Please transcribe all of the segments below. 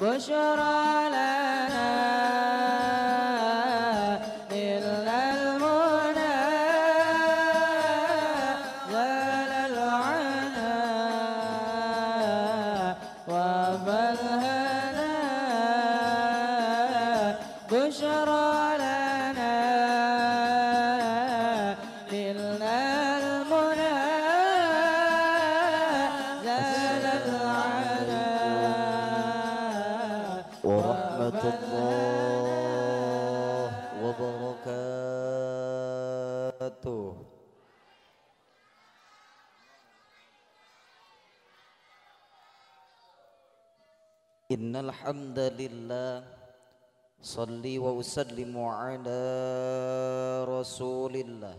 بشرى لنا الحمد لله صلي وأسلم على رسول الله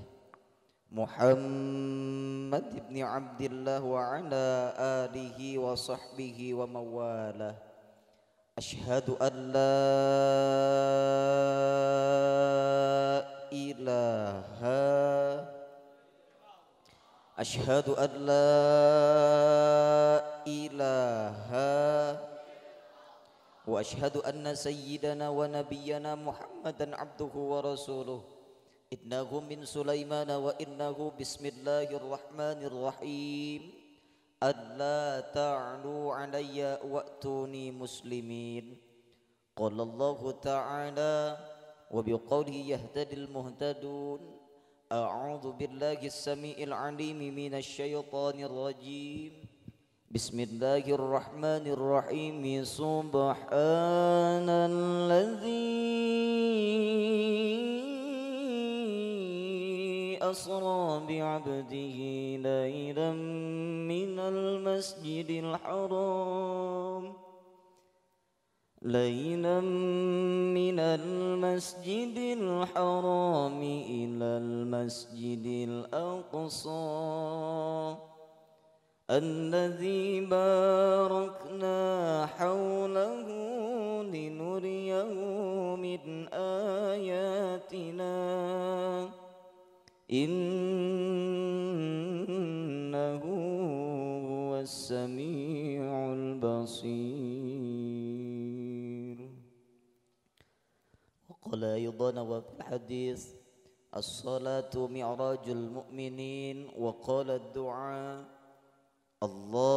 محمد بن عبد الله وعلى آله وصحبه ومواله أشهد أن لا إله أشهد أن لا إله وأشهد أن سيدنا ونبينا محمدا عبده ورسوله. إنه من سليمان وإنه بسم الله الرحمن الرحيم. ألا تعلوا علي وأتوني مسلمين. قال الله تعالى وبقوله يهتدي المهتدون أعوذ بالله السميع العليم من الشيطان الرجيم. بسم الله الرحمن الرحيم. سبحان الذي أسرى بعبده ليلا من المسجد الحرام. ليلا من المسجد الحرام إلى المسجد الأقصى. الذي باركنا حوله لنريه من آياتنا. إنه هو السميع البصير. وقال أيضا وفي الحديث الصلاة معراج المؤمنين وقال الدعاء. الله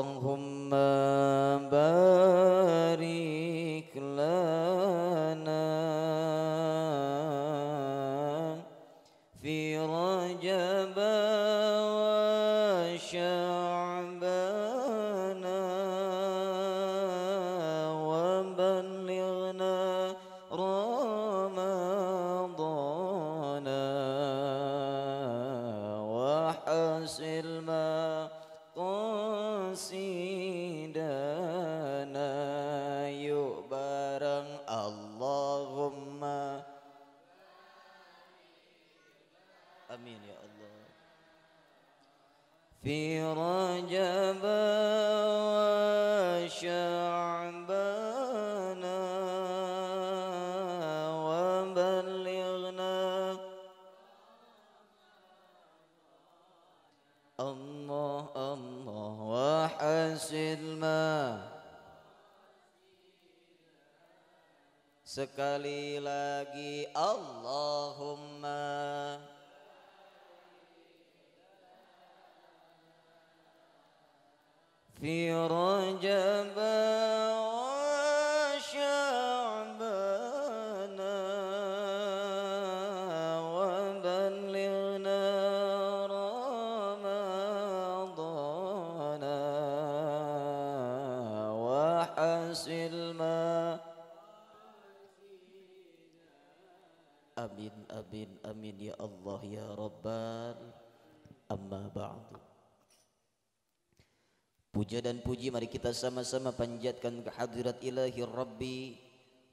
dan puji mari kita sama-sama panjatkan kehadirat ilahi Rabbi.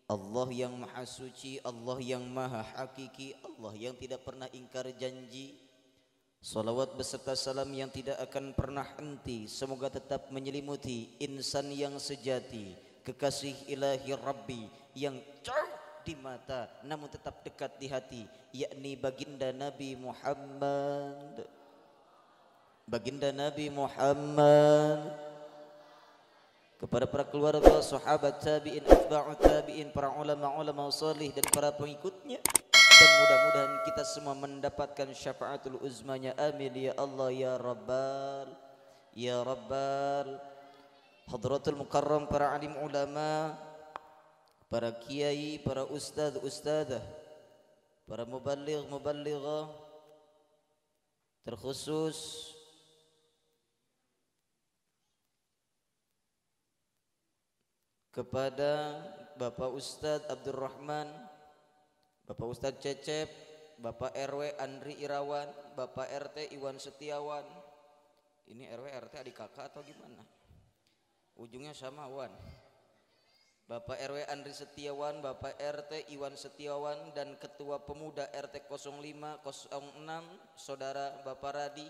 Allah yang maha suci, Allah yang maha hakiki, Allah yang tidak pernah ingkar janji. Salawat beserta salam yang tidak akan pernah henti. Semoga tetap menyelimuti insan yang sejati Kekasih ilahi Rabbi yang jauh di mata namun tetap dekat di hati yakni baginda Nabi Muhammad. Baginda Nabi Muhammad kepada para keluarga, sahabat tabi'in, atba'ut tabi'in, para ulama-ulama salih dan para pengikutnya. Dan mudah-mudahan kita semua mendapatkan syafaatul uzmanya. Amin. Ya Allah ya Rabbal ya Rabbal. Hadratul mukarram para alim ulama para kiai para ustaz ustazah para muballigh muballighah terkhusus kepada Bapak Ustadz Abdurrahman, Bapak Ustadz Cecep, Bapak RW Andri Irawan, Bapak RT Iwan Setiawan. Ini RW RT adik kakak atau gimana? Ujungnya sama Wan. Bapak RW Andri Setiawan, Bapak RT Iwan Setiawan dan Ketua Pemuda RT 0506 Saudara Bapak Radi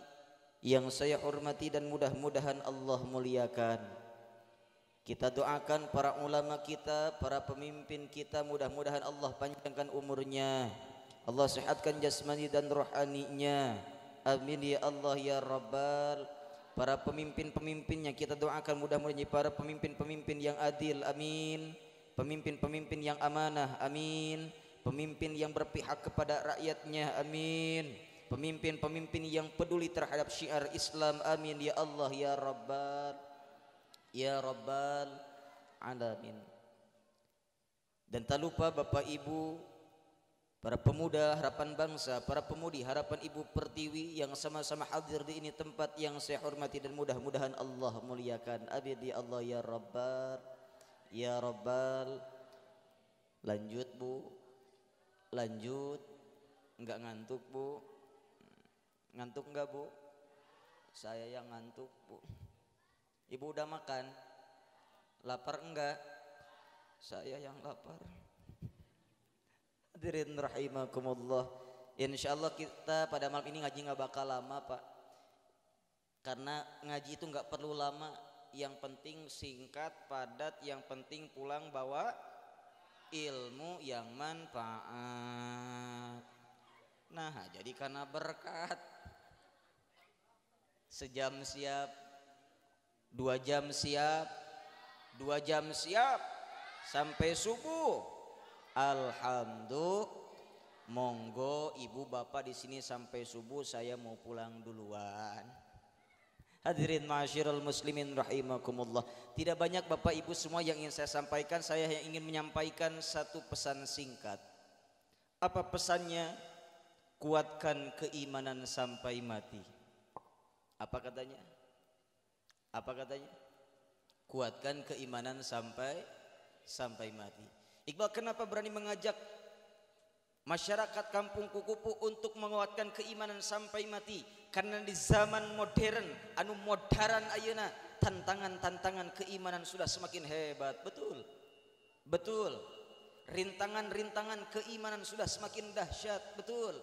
yang saya hormati dan mudah-mudahan Allah muliakan. Kita doakan para ulama kita, para pemimpin kita mudah-mudahan Allah panjangkan umurnya. Allah sehatkan jasmani dan rohaninya. Amin ya Allah ya Rabbal. Para pemimpin-pemimpinnya kita doakan mudah-mudahan para pemimpin-pemimpin yang adil. Amin. Pemimpin-pemimpin yang amanah. Amin. Pemimpin yang berpihak kepada rakyatnya. Amin. Pemimpin-pemimpin yang peduli terhadap syiar Islam. Amin ya Allah ya Rabbal. Ya Rabbal Alamin. Dan tak lupa Bapak Ibu Para pemuda harapan bangsa Para pemudi harapan Ibu Pertiwi Yang sama-sama hadir di ini tempat Yang saya hormati dan mudah-mudahan Allah muliakan. Abidi Allah Ya Rabbal Ya Rabbal. Lanjut Bu. Lanjut. Enggak ngantuk Bu. Ngantuk enggak Bu? Saya yang ngantuk Bu Ibu udah makan? Lapar enggak? Saya yang lapar. Hadirin rahimakumullah. Insya Allah kita pada malam ini ngaji nggak bakal lama pak. Karena ngaji itu nggak perlu lama. Yang penting singkat, padat. Yang penting pulang bawa ilmu yang manfaat. Nah jadi karena berkat. Sejam siap, dua jam siap. Dua jam siap. Sampai subuh. Alhamdulillah. Monggo ibu bapak di sini sampai subuh saya mau pulang duluan. Hadirin masyirul muslimin rahimakumullah. Tidak banyak bapak ibu semua yang ingin saya sampaikan. Saya yang ingin menyampaikan satu pesan singkat. Apa pesannya? Kuatkan keimanan sampai mati. Apa katanya? Apa katanya? Kuatkan keimanan sampai sampai mati. Iqbal kenapa berani mengajak masyarakat kampung Kukupu untuk menguatkan keimanan sampai mati? Karena di zaman modern, anu modern ayeuna, tantangan-tantangan keimanan sudah semakin hebat. Betul. Betul. Rintangan-rintangan keimanan sudah semakin dahsyat. Betul.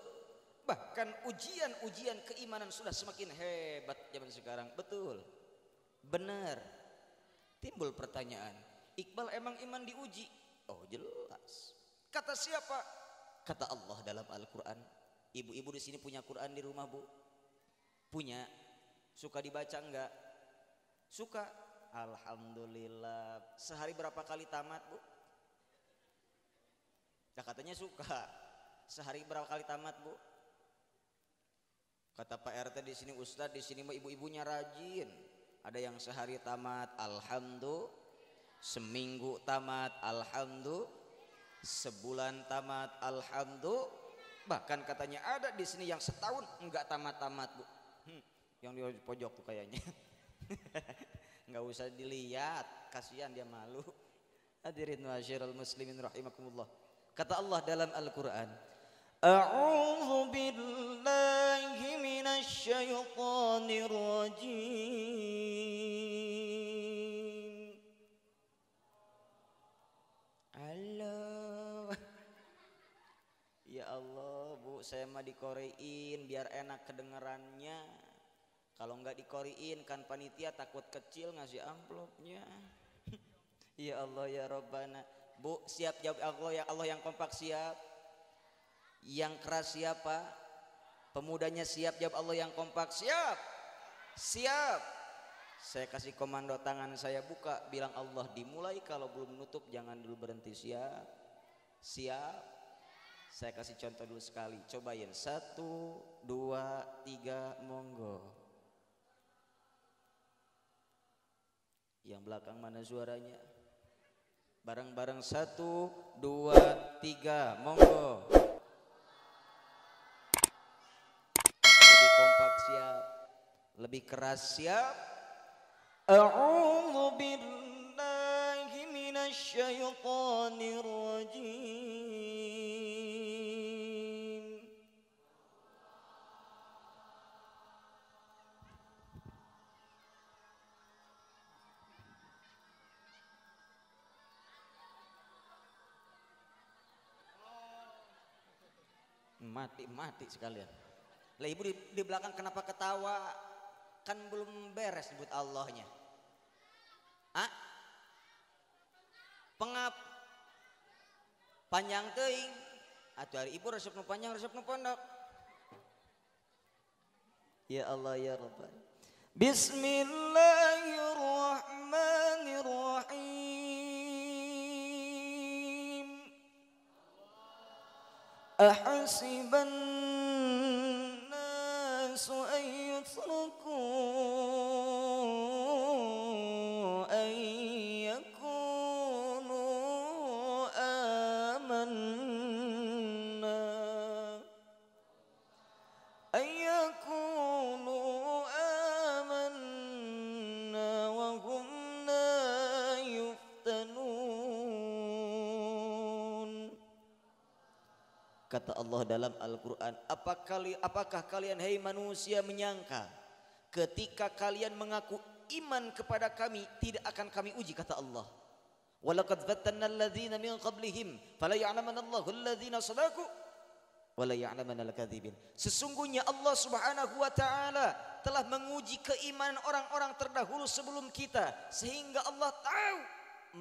Bahkan ujian-ujian keimanan sudah semakin hebat zaman sekarang. Betul. Benar. Timbul pertanyaan, Iqbal emang iman diuji? Oh jelas. Kata siapa? Kata Allah dalam Al-Quran. Ibu-ibu di sini punya Quran di rumah bu? Punya. Suka dibaca enggak? Suka. Alhamdulillah. Sehari berapa kali tamat bu? Nah, katanya suka. Sehari berapa kali tamat bu? Kata Pak RT di sini Ustadz di sini ibu-ibunya rajin ada yang sehari tamat alhamdulillah seminggu tamat alhamdulillah sebulan tamat alhamdulillah bahkan katanya ada di sini yang setahun enggak tamat-tamat bu. Hmm, yang di pojok tuh kayaknya. Enggak usah dilihat kasihan dia malu. Hadirin wasyirul muslimin rahimakumullah. Kata Allah dalam Al-Qur'an A'udzu billahi minasy syaithanir rajim. Saya mah dikorein biar enak kedengarannya Kalau nggak dikorein kan panitia takut kecil ngasih amplopnya Ya Allah ya Rabbana Bu siap jawab Allah ya Allah yang kompak siap yang keras siapa? Pemudanya siap jawab Allah yang kompak siap. Siap. Saya kasih komando tangan saya buka, bilang Allah dimulai. Kalau belum nutup jangan dulu berhenti. Siap? Siap? Saya kasih contoh dulu sekali. Cobain. Satu, dua, tiga, monggo. Yang belakang mana suaranya? Bareng-bareng satu, dua, tiga, monggo. Lebih kompak siap, lebih keras siap. A'udzu billahi minasyaitonir rajim. Mati mati sekalian. Lah ibu di, di belakang kenapa ketawa? Kan belum beres sebut Allahnya. Ah? Pengap. Panjang teing. Atuh hari ibu resep nu panjang resep nu pondok. Ya Allah ya Rabbal. Bismillahirrahmanirrahim. أحسب الناس أن يتركوا Kata Allah dalam Al-Quran, apakah, kalian hai manusia menyangka ketika kalian mengaku iman kepada kami tidak akan kami uji kata Allah. Walaqad fattanna alladhina min qablihim fala alladhina sadaku. Sesungguhnya Allah Subhanahu wa taala telah menguji keimanan orang-orang terdahulu sebelum kita sehingga Allah tahu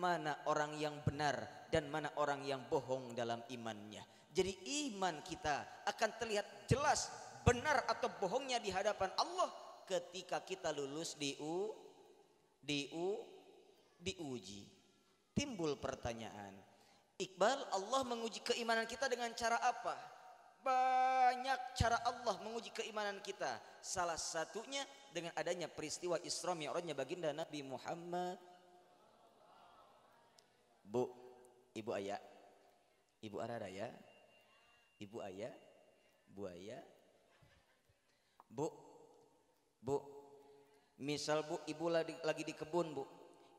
mana orang yang benar dan mana orang yang bohong dalam imannya. Jadi iman kita akan terlihat jelas benar atau bohongnya di hadapan Allah ketika kita lulus di u di u diuji. Timbul pertanyaan, Iqbal Allah menguji keimanan kita dengan cara apa? Banyak cara Allah menguji keimanan kita. Salah satunya dengan adanya peristiwa Isra Mi'rajnya baginda Nabi Muhammad. Bu, Ibu Ayah, Ibu Arada ya. Ibu ayah, bu ayah, bu, bu, misal bu, ibu lagi, lagi di kebun bu,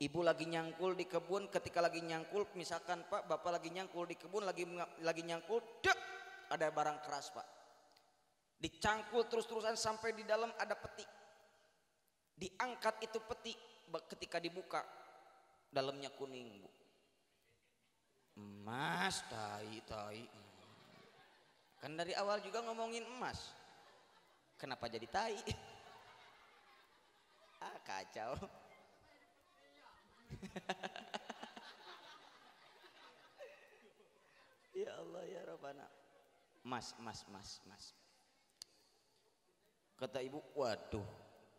ibu lagi nyangkul di kebun, ketika lagi nyangkul, misalkan pak, bapak lagi nyangkul di kebun, lagi lagi nyangkul, dek, ada barang keras pak, dicangkul terus-terusan sampai di dalam ada peti, diangkat itu peti, ketika dibuka, dalamnya kuning bu, emas, tai, tai, Kan dari awal juga ngomongin emas. Kenapa jadi tai? ah kacau. ya Allah ya Rabbana. Mas, mas, mas, mas. Kata ibu, waduh,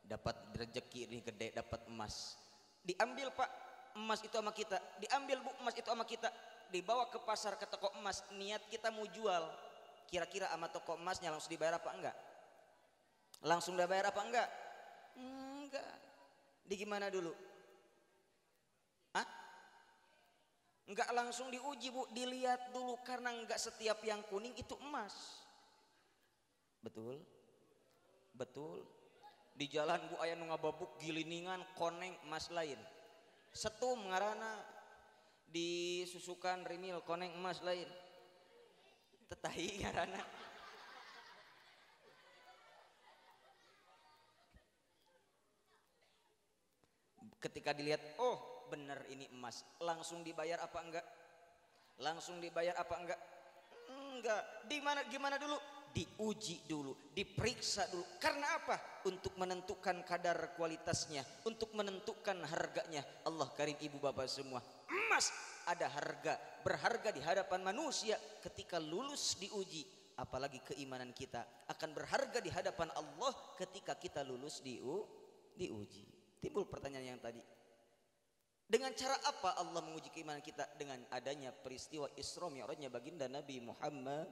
dapat rezeki ini gede, dapat emas. Diambil pak, emas itu sama kita. Diambil bu, emas itu sama kita. Dibawa ke pasar ke toko emas, niat kita mau jual kira-kira sama toko emasnya langsung dibayar apa enggak? Langsung dibayar apa enggak? Enggak. Di gimana dulu? Hah? Enggak langsung diuji bu, dilihat dulu karena enggak setiap yang kuning itu emas. Betul? Betul. Di jalan bu ayah babuk giliningan koneng emas lain. Setum ngarana disusukan rimil koneng emas lain tetahi karena ketika dilihat oh benar ini emas langsung dibayar apa enggak? Langsung dibayar apa enggak? Enggak. Di mana gimana dulu? Diuji dulu diperiksa dulu. Karena apa? Untuk menentukan kadar kualitasnya untuk menentukan harganya. Allah karim ibu bapak semua emas ada harga, berharga di hadapan manusia ketika lulus diuji. Apalagi keimanan kita akan berharga di hadapan Allah ketika kita lulus diu, diuji. Timbul pertanyaan yang tadi. Dengan cara apa Allah menguji keimanan kita? Dengan adanya peristiwa Isra Mi'rajnya baginda Nabi Muhammad.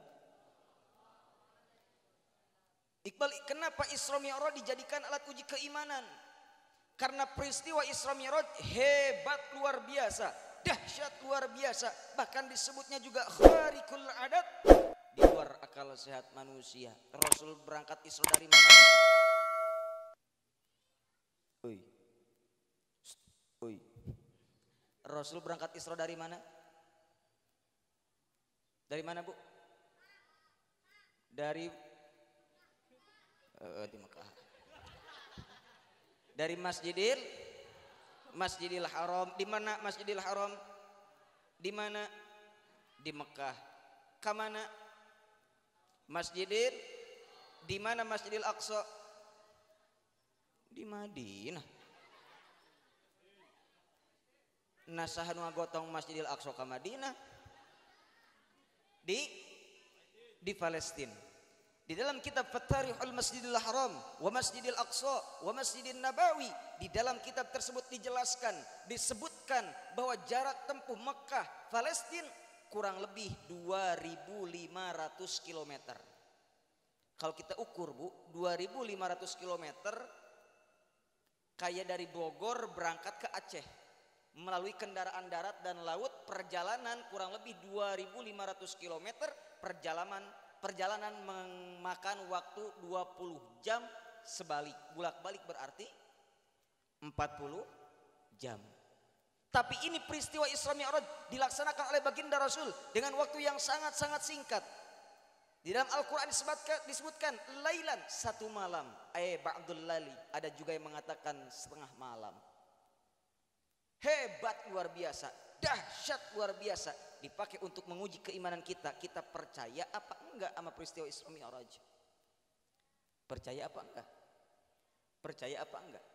Iqbal, kenapa Isra Mi'raj dijadikan alat uji keimanan? Karena peristiwa Isra Mi'raj hebat luar biasa, dahsyat luar biasa, bahkan disebutnya juga kharikul adat di luar akal sehat manusia. Rasul berangkat Isra dari mana? Oi. Oi. Rasul berangkat Isra dari mana? Dari mana, Bu? Dari uh, di Mekah. Dari Masjidil Masjidil Haram. Di mana Masjidil Haram? Di mana? Di Mekah. Ke mana? Masjidil di mana Masjidil Aqsa? Di Madinah. Nasahan gotong Masjidil Aqsa ke Madinah. Di di Palestina. Di dalam kitab Fatarihul Masjidil Haram wa Masjidil Aqsa wa Masjidil Nabawi di dalam kitab tersebut dijelaskan disebutkan bahwa jarak tempuh Mekah Palestina kurang lebih 2500 km. Kalau kita ukur Bu, 2500 km kayak dari Bogor berangkat ke Aceh melalui kendaraan darat dan laut perjalanan kurang lebih 2500 km perjalanan perjalanan memakan waktu 20 jam sebalik. Bolak-balik berarti 40 jam. Tapi ini peristiwa Isra Mi'raj dilaksanakan oleh baginda Rasul dengan waktu yang sangat-sangat singkat. Di dalam Al-Quran disebutkan, disebutkan lailan satu malam. Eh ba'dul lali ada juga yang mengatakan setengah malam. Hebat luar biasa. Dahsyat luar biasa dipakai untuk menguji keimanan kita. Kita percaya apa enggak sama peristiwa Isra Mi'raj? Percaya apa enggak? Percaya apa enggak?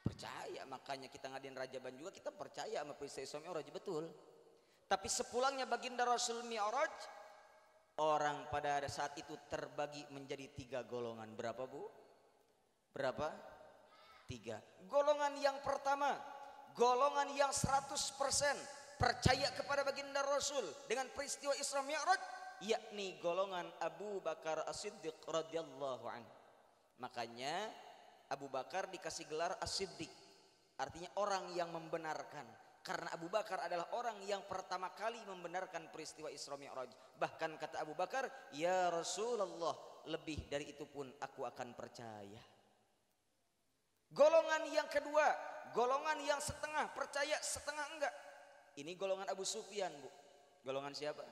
Percaya, makanya kita ngadain Rajaban juga kita percaya sama peristiwa Isra Mi'raj betul. Tapi sepulangnya baginda Rasul Mi'raj orang pada saat itu terbagi menjadi tiga golongan. Berapa bu? Berapa? Tiga. Golongan yang pertama, golongan yang 100% percaya kepada baginda Rasul dengan peristiwa Isra Mi'raj yakni golongan Abu Bakar As-Siddiq radhiyallahu an. Makanya Abu Bakar dikasih gelar As-Siddiq. Artinya orang yang membenarkan. Karena Abu Bakar adalah orang yang pertama kali membenarkan peristiwa Isra Mi'raj. Bahkan kata Abu Bakar, "Ya Rasulullah, lebih dari itu pun aku akan percaya." Golongan yang kedua, golongan yang setengah percaya, setengah enggak ini golongan Abu Sufyan, Bu. Golongan siapa?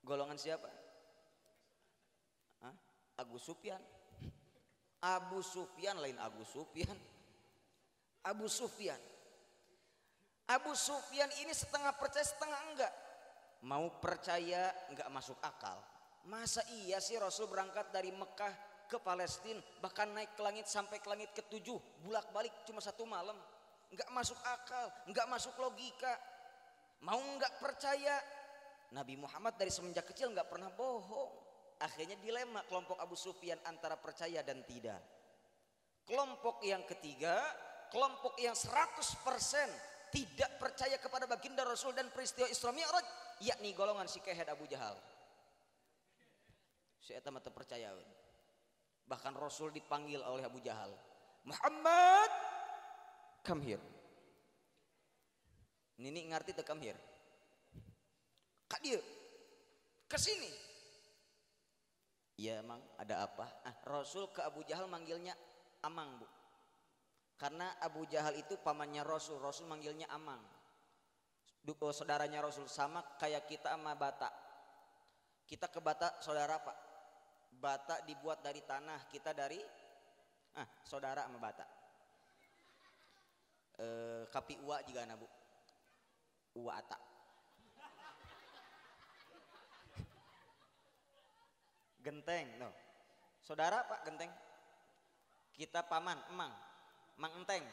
Golongan siapa? Hah? Abu Sufyan. Abu Sufyan lain Abu Sufyan. Abu Sufyan. Abu Sufyan ini setengah percaya setengah enggak. Mau percaya enggak masuk akal. Masa iya sih Rasul berangkat dari Mekah ke Palestina bahkan naik ke langit sampai ke langit ketujuh bulak balik cuma satu malam nggak masuk akal, nggak masuk logika. Mau nggak percaya? Nabi Muhammad dari semenjak kecil nggak pernah bohong. Akhirnya dilema kelompok Abu Sufyan antara percaya dan tidak. Kelompok yang ketiga, kelompok yang 100% tidak percaya kepada baginda Rasul dan peristiwa Isra Mi'raj, yakni golongan si kehed Abu Jahal. Si eta percaya. Bahkan Rasul dipanggil oleh Abu Jahal. Muhammad, come here. Nini ngerti tuh come here. Kak dia, ke sini. Iya emang ada apa? Ah, Rasul ke Abu Jahal manggilnya Amang bu. Karena Abu Jahal itu pamannya Rasul, Rasul manggilnya Amang. Oh, saudaranya Rasul sama kayak kita sama Bata. Kita ke Bata saudara pak. Bata dibuat dari tanah, kita dari ah saudara sama Bata eh, kapi uwa juga anak bu. Uwa ata genteng no. Saudara pak genteng? Kita paman emang. Emang enteng.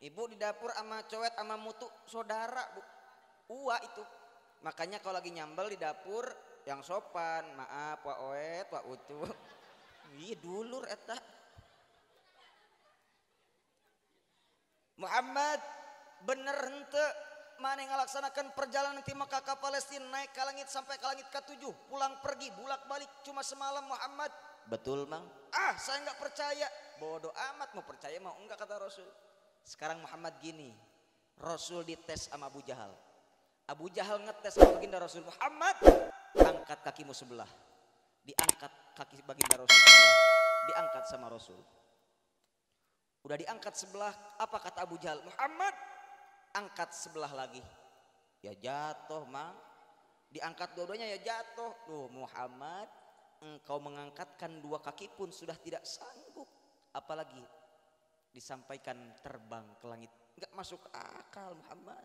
Ibu di dapur ama cowet ama mutu saudara bu. Uwa itu. Makanya kalau lagi nyambel di dapur yang sopan. Maaf pak oet pak utu. Iya dulur eta Muhammad bener hente mana yang ngalaksanakan perjalanan di Mekah ke Palestina naik ke langit sampai ke langit ke-7 pulang pergi bulak balik cuma semalam Muhammad. Betul mang. Ah saya nggak percaya. Bodoh amat mau percaya mau enggak kata Rasul. Sekarang Muhammad gini Rasul dites sama Abu Jahal. Abu Jahal ngetes sama baginda Rasul Muhammad angkat kakimu sebelah. Diangkat kaki baginda Rasul sebelah. Diangkat sama Rasul udah diangkat sebelah apa kata Abu Jahal? Muhammad angkat sebelah lagi. Ya jatuh mang. Diangkat dua-duanya ya jatuh. Tuh Muhammad engkau mengangkatkan dua kaki pun sudah tidak sanggup. Apalagi disampaikan terbang ke langit. Nggak masuk akal Muhammad.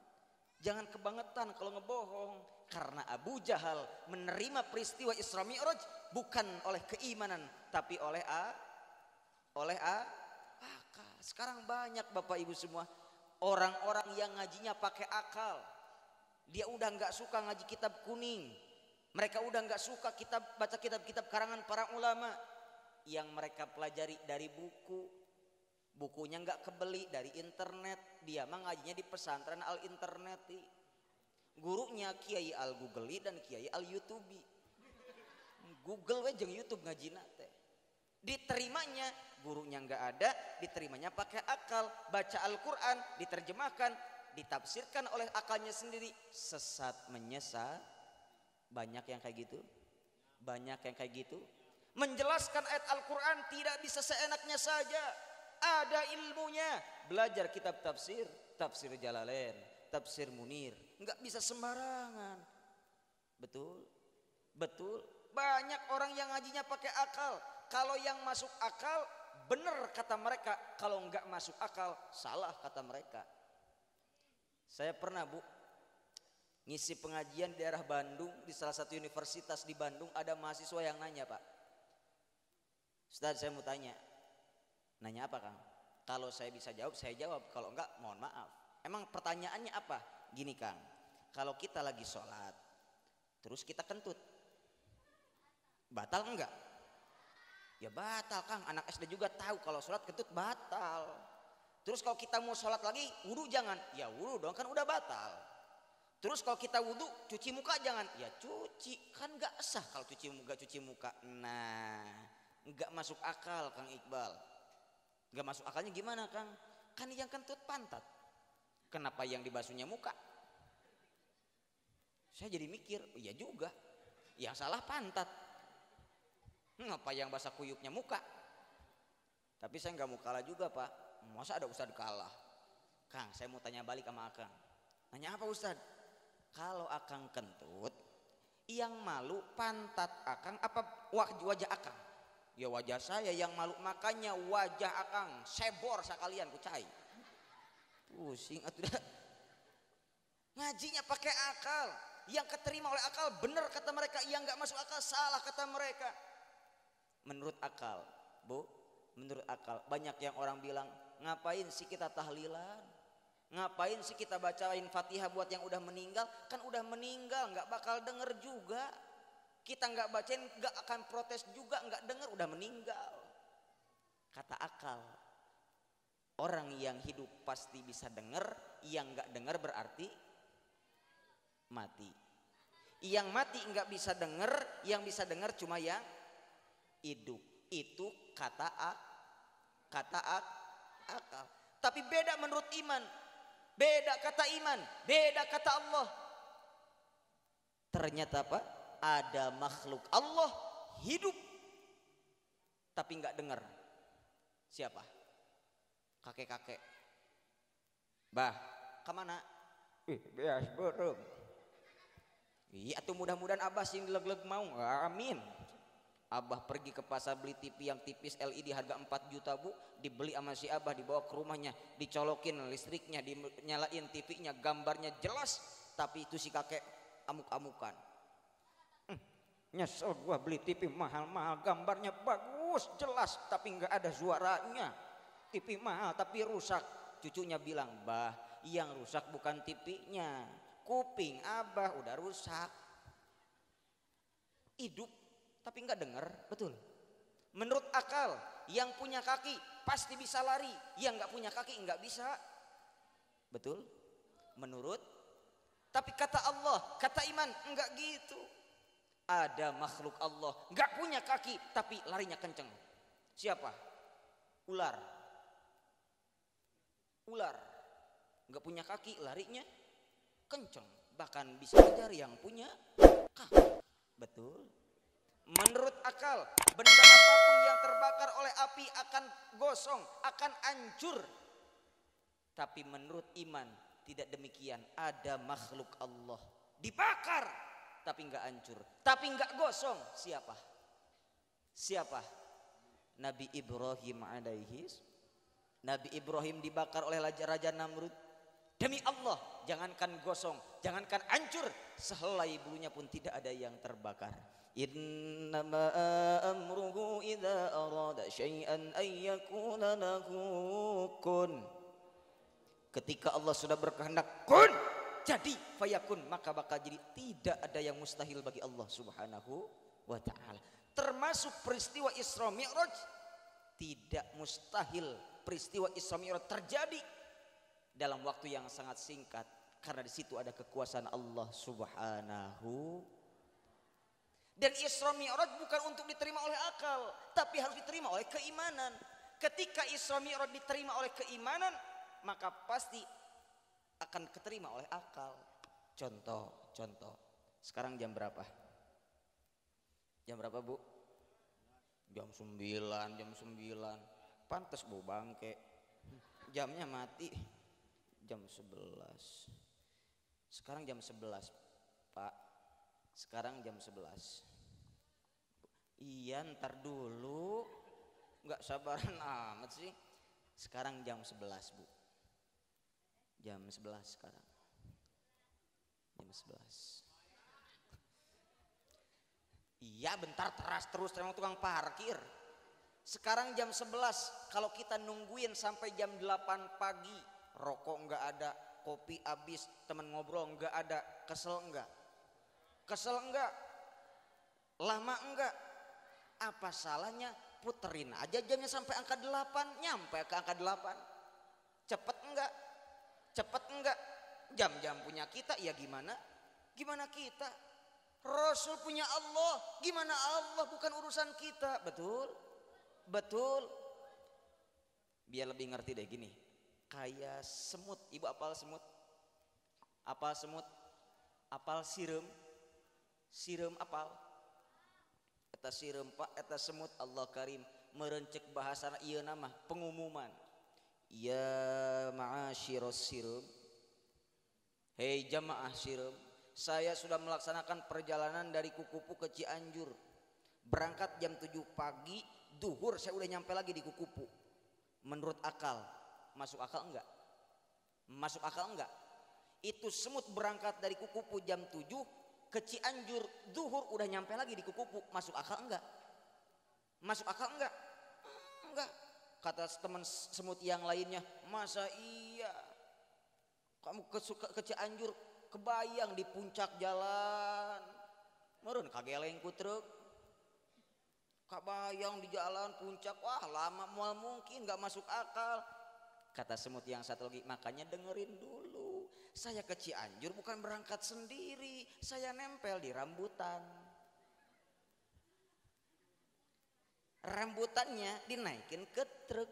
Jangan kebangetan kalau ngebohong. Karena Abu Jahal menerima peristiwa Isra Mi'raj bukan oleh keimanan tapi oleh a oleh a sekarang banyak Bapak Ibu semua orang-orang yang ngajinya pakai akal. Dia udah nggak suka ngaji kitab kuning. Mereka udah nggak suka kitab baca kitab-kitab karangan para ulama. Yang mereka pelajari dari buku. Bukunya nggak kebeli dari internet. Dia mah ngajinya di pesantren al internet gurunya kiai al google dan kiai al youtube google we youtube ngaji nate diterimanya. Gurunya nggak ada diterimanya pakai akal. Baca Al-Quran diterjemahkan ditafsirkan oleh akalnya sendiri. Sesat menyesat banyak yang kayak gitu? Banyak yang kayak gitu? Menjelaskan ayat Al-Quran tidak bisa seenaknya saja. Ada ilmunya. Belajar kitab tafsir tafsir Jalalain tafsir Munir. Nggak bisa sembarangan. Betul? Betul? Banyak orang yang ngajinya pakai akal kalau yang masuk akal benar kata mereka, kalau enggak masuk akal salah kata mereka. Saya pernah bu ngisi pengajian di daerah Bandung di salah satu universitas di Bandung ada mahasiswa yang nanya pak. Ustaz saya mau tanya, nanya apa kang? Kalau saya bisa jawab saya jawab, kalau enggak mohon maaf. Emang pertanyaannya apa? Gini kang, kalau kita lagi sholat, terus kita kentut, batal enggak? Ya batal Kang, anak SD juga tahu kalau sholat ketut batal. Terus kalau kita mau sholat lagi, wudhu jangan. Ya wudhu dong, kan udah batal. Terus kalau kita wudhu, cuci muka jangan. Ya cuci, kan gak sah kalau cuci muka, cuci muka. Nah, gak masuk akal Kang Iqbal. Gak masuk akalnya gimana Kang? Kan yang kentut pantat. Kenapa yang dibasuhnya muka? Saya jadi mikir, iya juga. Yang salah pantat. Ngapa yang bahasa kuyupnya muka? Tapi saya nggak mau kalah juga pak. Masa ada Ustad kalah? Kang, saya mau tanya balik sama Akang. Nanya apa Ustad? Kalau Akang kentut, yang malu pantat Akang apa wajah Akang? Ya wajah saya yang malu makanya wajah Akang sebor sekalian kucai. Pusing atuh Ngajinya pakai akal. Yang keterima oleh akal benar kata mereka, yang nggak masuk akal salah kata mereka menurut akal bu. Menurut akal. Banyak yang orang bilang ngapain sih kita tahlilan? Ngapain sih kita bacain fatihah buat yang udah meninggal? Kan udah meninggal nggak bakal denger juga. Kita nggak bacain nggak akan protes juga nggak denger udah meninggal. Kata akal orang yang hidup pasti bisa denger yang nggak denger berarti mati. Yang mati nggak bisa denger yang bisa denger cuma yang hidup. Itu kata a, kata a, akal. Tapi beda menurut iman. Beda kata iman. Beda kata Allah. Ternyata apa? Ada makhluk Allah hidup. Tapi nggak dengar. Siapa? Kakek-kakek. Bah ke mana? Ih beas belum iya tuh mudah-mudahan abah sih leg-leg mau. Amin Abah pergi ke pasar beli TV yang tipis LED harga 4 juta bu. Dibeli sama si Abah dibawa ke rumahnya Dicolokin listriknya Dinyalain TV-nya gambarnya jelas Tapi itu si kakek amuk-amukan. Hm, Nyesel gua beli TV mahal-mahal Gambarnya bagus jelas Tapi nggak ada suaranya. TV mahal tapi rusak. Cucunya bilang bah yang rusak bukan TV-nya Kuping Abah udah rusak. Hidup tapi nggak dengar, betul. Menurut akal, yang punya kaki pasti bisa lari, yang nggak punya kaki nggak bisa. Betul? Menurut tapi kata Allah, kata iman enggak gitu. Ada makhluk Allah enggak punya kaki tapi larinya kenceng. Siapa? Ular. Ular. Enggak punya kaki larinya kenceng. Bahkan bisa ajar yang punya kaki. Betul? Menurut akal, benda apa pun yang terbakar oleh api akan gosong, akan hancur. Tapi menurut iman, tidak demikian. Ada makhluk Allah dibakar, tapi enggak hancur, tapi enggak gosong. Siapa? Siapa? Nabi Ibrahim alaihi Nabi Ibrahim dibakar oleh Raja-Raja Namrud. Demi Allah, jangankan gosong, jangankan hancur, sehelai bulunya pun tidak ada yang terbakar. Innama amruhu idza arada syai'an ay yakuna lahu kun. Ketika Allah sudah berkehendak kun jadi fayakun maka bakal jadi tidak ada yang mustahil bagi Allah Subhanahu wa taala. Termasuk peristiwa Isra Mi'raj tidak mustahil peristiwa Isra Mi'raj terjadi dalam waktu yang sangat singkat karena di situ ada kekuasaan Allah Subhanahu dan Isra Mi'raj bukan untuk diterima oleh akal, tapi harus diterima oleh keimanan. Ketika Isra Mi'raj diterima oleh keimanan, maka pasti akan keterima oleh akal. Contoh, contoh. Sekarang jam berapa? Jam berapa, Bu? Jam 9, jam 9. Pantas Bu bangke. Jamnya mati. Jam 11. Sekarang jam 11, Pak. Sekarang jam 11. Iya ntar dulu. Nggak sabaran amat sih. Sekarang jam 11 bu. Jam 11 sekarang. Jam 11. Iya bentar teras terus emang tukang parkir. Sekarang jam 11 kalau kita nungguin sampai jam 8 pagi rokok nggak ada, kopi habis, teman ngobrol nggak ada, kesel nggak? Kesel enggak? Lama enggak? Apa salahnya puterin aja jamnya sampai angka 8, nyampe ke angka 8. Cepet enggak? Cepet enggak? Jam-jam punya kita ya gimana? Gimana kita? Rasul punya Allah, gimana Allah bukan urusan kita, betul? Betul. Biar lebih ngerti deh gini. Kayak semut, ibu apal semut? Apal semut? Apal sirum? Sirum apal? Eta sirum pak eta semut Allah karim. Merencek bahasa iya nama pengumuman. Ya ma'asyiros sirum. Hei jamaah sirum saya sudah melaksanakan perjalanan dari Kukupu ke Cianjur. Berangkat jam 7 pagi duhur saya udah nyampe lagi di Kukupu. Menurut akal masuk akal enggak? Masuk akal enggak? Itu semut berangkat dari Kukupu jam 7 ke Cianjur duhur udah nyampe lagi di Kukupu masuk akal enggak? Masuk akal enggak? Enggak kata teman semut yang lainnya. Masa iya? Kamu ke, ke, Cianjur kebayang di puncak jalan. Meren kageleng ku truk. Kabayang di jalan puncak wah lama mual mungkin nggak masuk akal. Kata semut yang satu lagi makanya dengerin dulu saya ke Cianjur bukan berangkat sendiri, saya nempel di rambutan. Rambutannya dinaikin ke truk.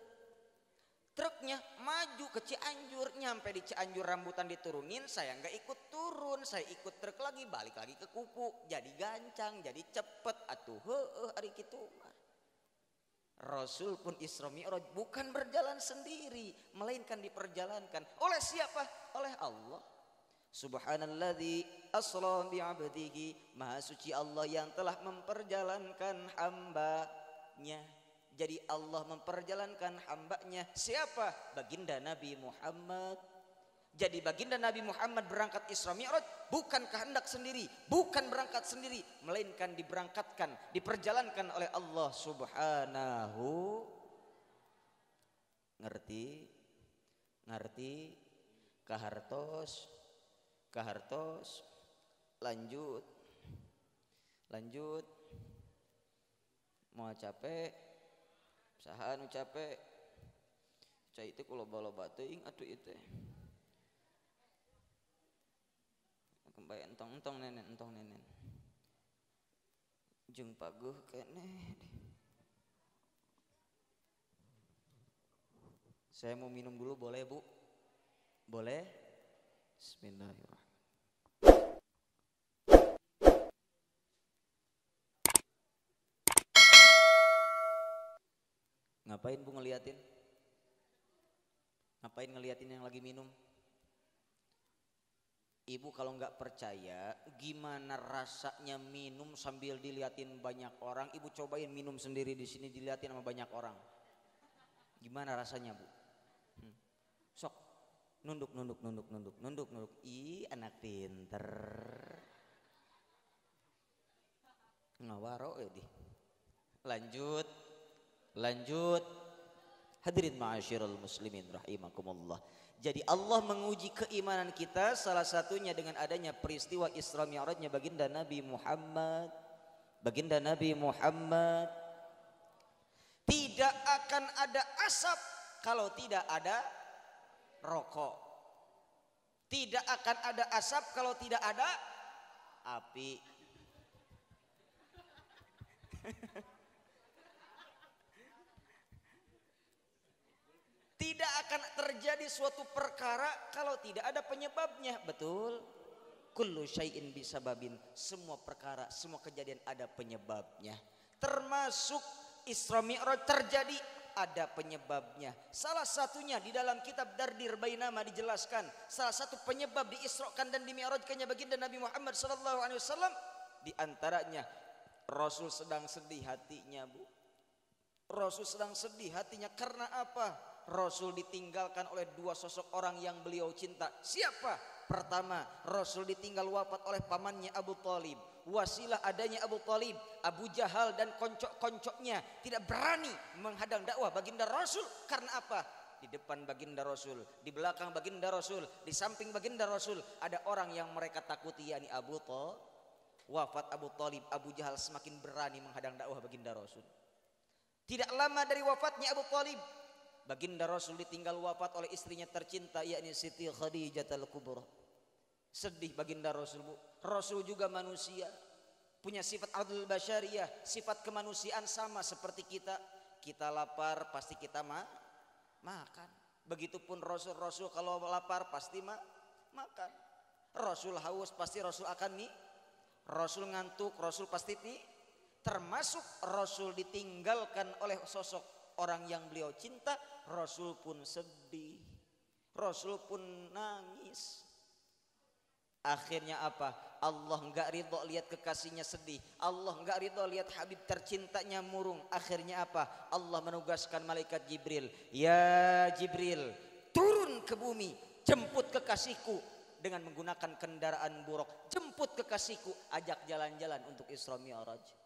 Truknya maju ke Cianjur, nyampe di Cianjur rambutan diturunin, saya nggak ikut turun, saya ikut truk lagi, balik lagi ke kuku, jadi gancang, jadi cepet, atuh hari gitu Rasul pun Isra Mi'raj bukan berjalan sendiri, melainkan diperjalankan oleh siapa? Oleh Allah. Subhanalladzi asra bi'abdihi, Maha suci Allah yang telah memperjalankan hambanya. Jadi Allah memperjalankan hambanya siapa? Baginda Nabi Muhammad jadi baginda Nabi Muhammad berangkat Isra Mi'raj bukan kehendak sendiri, bukan berangkat sendiri, melainkan diberangkatkan, diperjalankan oleh Allah Subhanahu. Ngerti? Ngerti? Kahartos? Kahartos? Lanjut. Lanjut. Mau capek? Usaha nu capek. Cai itu kalau balo batu ing itu Baik entong entong nenen entong nenen. Jung paguh kene. Saya mau minum dulu boleh bu? Boleh? Bismillahirrahmanirrahim. Ngapain bu ngeliatin? Ngapain ngeliatin yang lagi minum? Ibu kalau nggak percaya, gimana rasanya minum sambil diliatin banyak orang? Ibu cobain minum sendiri di sini diliatin sama banyak orang. Gimana rasanya bu? Hmm. Sok, nunduk, nunduk, nunduk, nunduk, nunduk, nunduk. Ih, anak pinter. Ngawaro ya di. Lanjut, lanjut. Hadirin ma'asyiral muslimin rahimakumullah. Jadi Allah menguji keimanan kita salah satunya dengan adanya peristiwa Isra Mi'rajnya baginda Nabi Muhammad. Baginda Nabi Muhammad. Tidak akan ada asap kalau tidak ada rokok. Tidak akan ada asap kalau tidak ada api. Tidak akan terjadi suatu perkara kalau tidak ada penyebabnya. Betul. Kullu syai'in bisababin. Semua perkara, semua kejadian ada penyebabnya. Termasuk Isra Mi'raj terjadi ada penyebabnya. Salah satunya di dalam kitab Dardir Bainama dijelaskan. Salah satu penyebab diisrokan dan dimi'rajkannya baginda Nabi Muhammad sallallahu alaihi wasallam di antaranya Rasul sedang sedih hatinya, Bu. Rasul sedang sedih hatinya karena apa? Rasul ditinggalkan oleh dua sosok orang yang beliau cinta. Siapa? Pertama, Rasul ditinggal wafat oleh pamannya Abu Talib. Wasilah adanya Abu Talib, Abu Jahal dan koncok-koncoknya tidak berani menghadang dakwah baginda Rasul. Karena apa? Di depan baginda Rasul, di belakang baginda Rasul, di samping baginda Rasul ada orang yang mereka takuti yakni Abu Talib. Wafat Abu Talib, Abu Jahal semakin berani menghadang dakwah baginda Rasul. Tidak lama dari wafatnya Abu Talib, Baginda Rasul ditinggal wafat oleh istrinya tercinta yakni Siti Khadijah al-Kubra. Sedih baginda Rasul bu. Rasul juga manusia. Punya sifat adil basyariah. Sifat kemanusiaan sama seperti kita. Kita lapar pasti kita ma makan. Begitupun Rasul-Rasul kalau lapar pasti ma makan. Rasul haus pasti Rasul akan nih. Rasul ngantuk, Rasul pasti nih. Termasuk Rasul ditinggalkan oleh sosok orang yang beliau cinta Rasul pun sedih. Rasul pun nangis. Akhirnya apa? Allah nggak ridho lihat kekasihnya sedih. Allah nggak ridho lihat Habib tercintanya murung. Akhirnya apa? Allah menugaskan malaikat Jibril. Ya Jibril, turun ke bumi, jemput kekasihku dengan menggunakan kendaraan buruk. Jemput kekasihku, ajak jalan-jalan untuk Isra Mi'raj.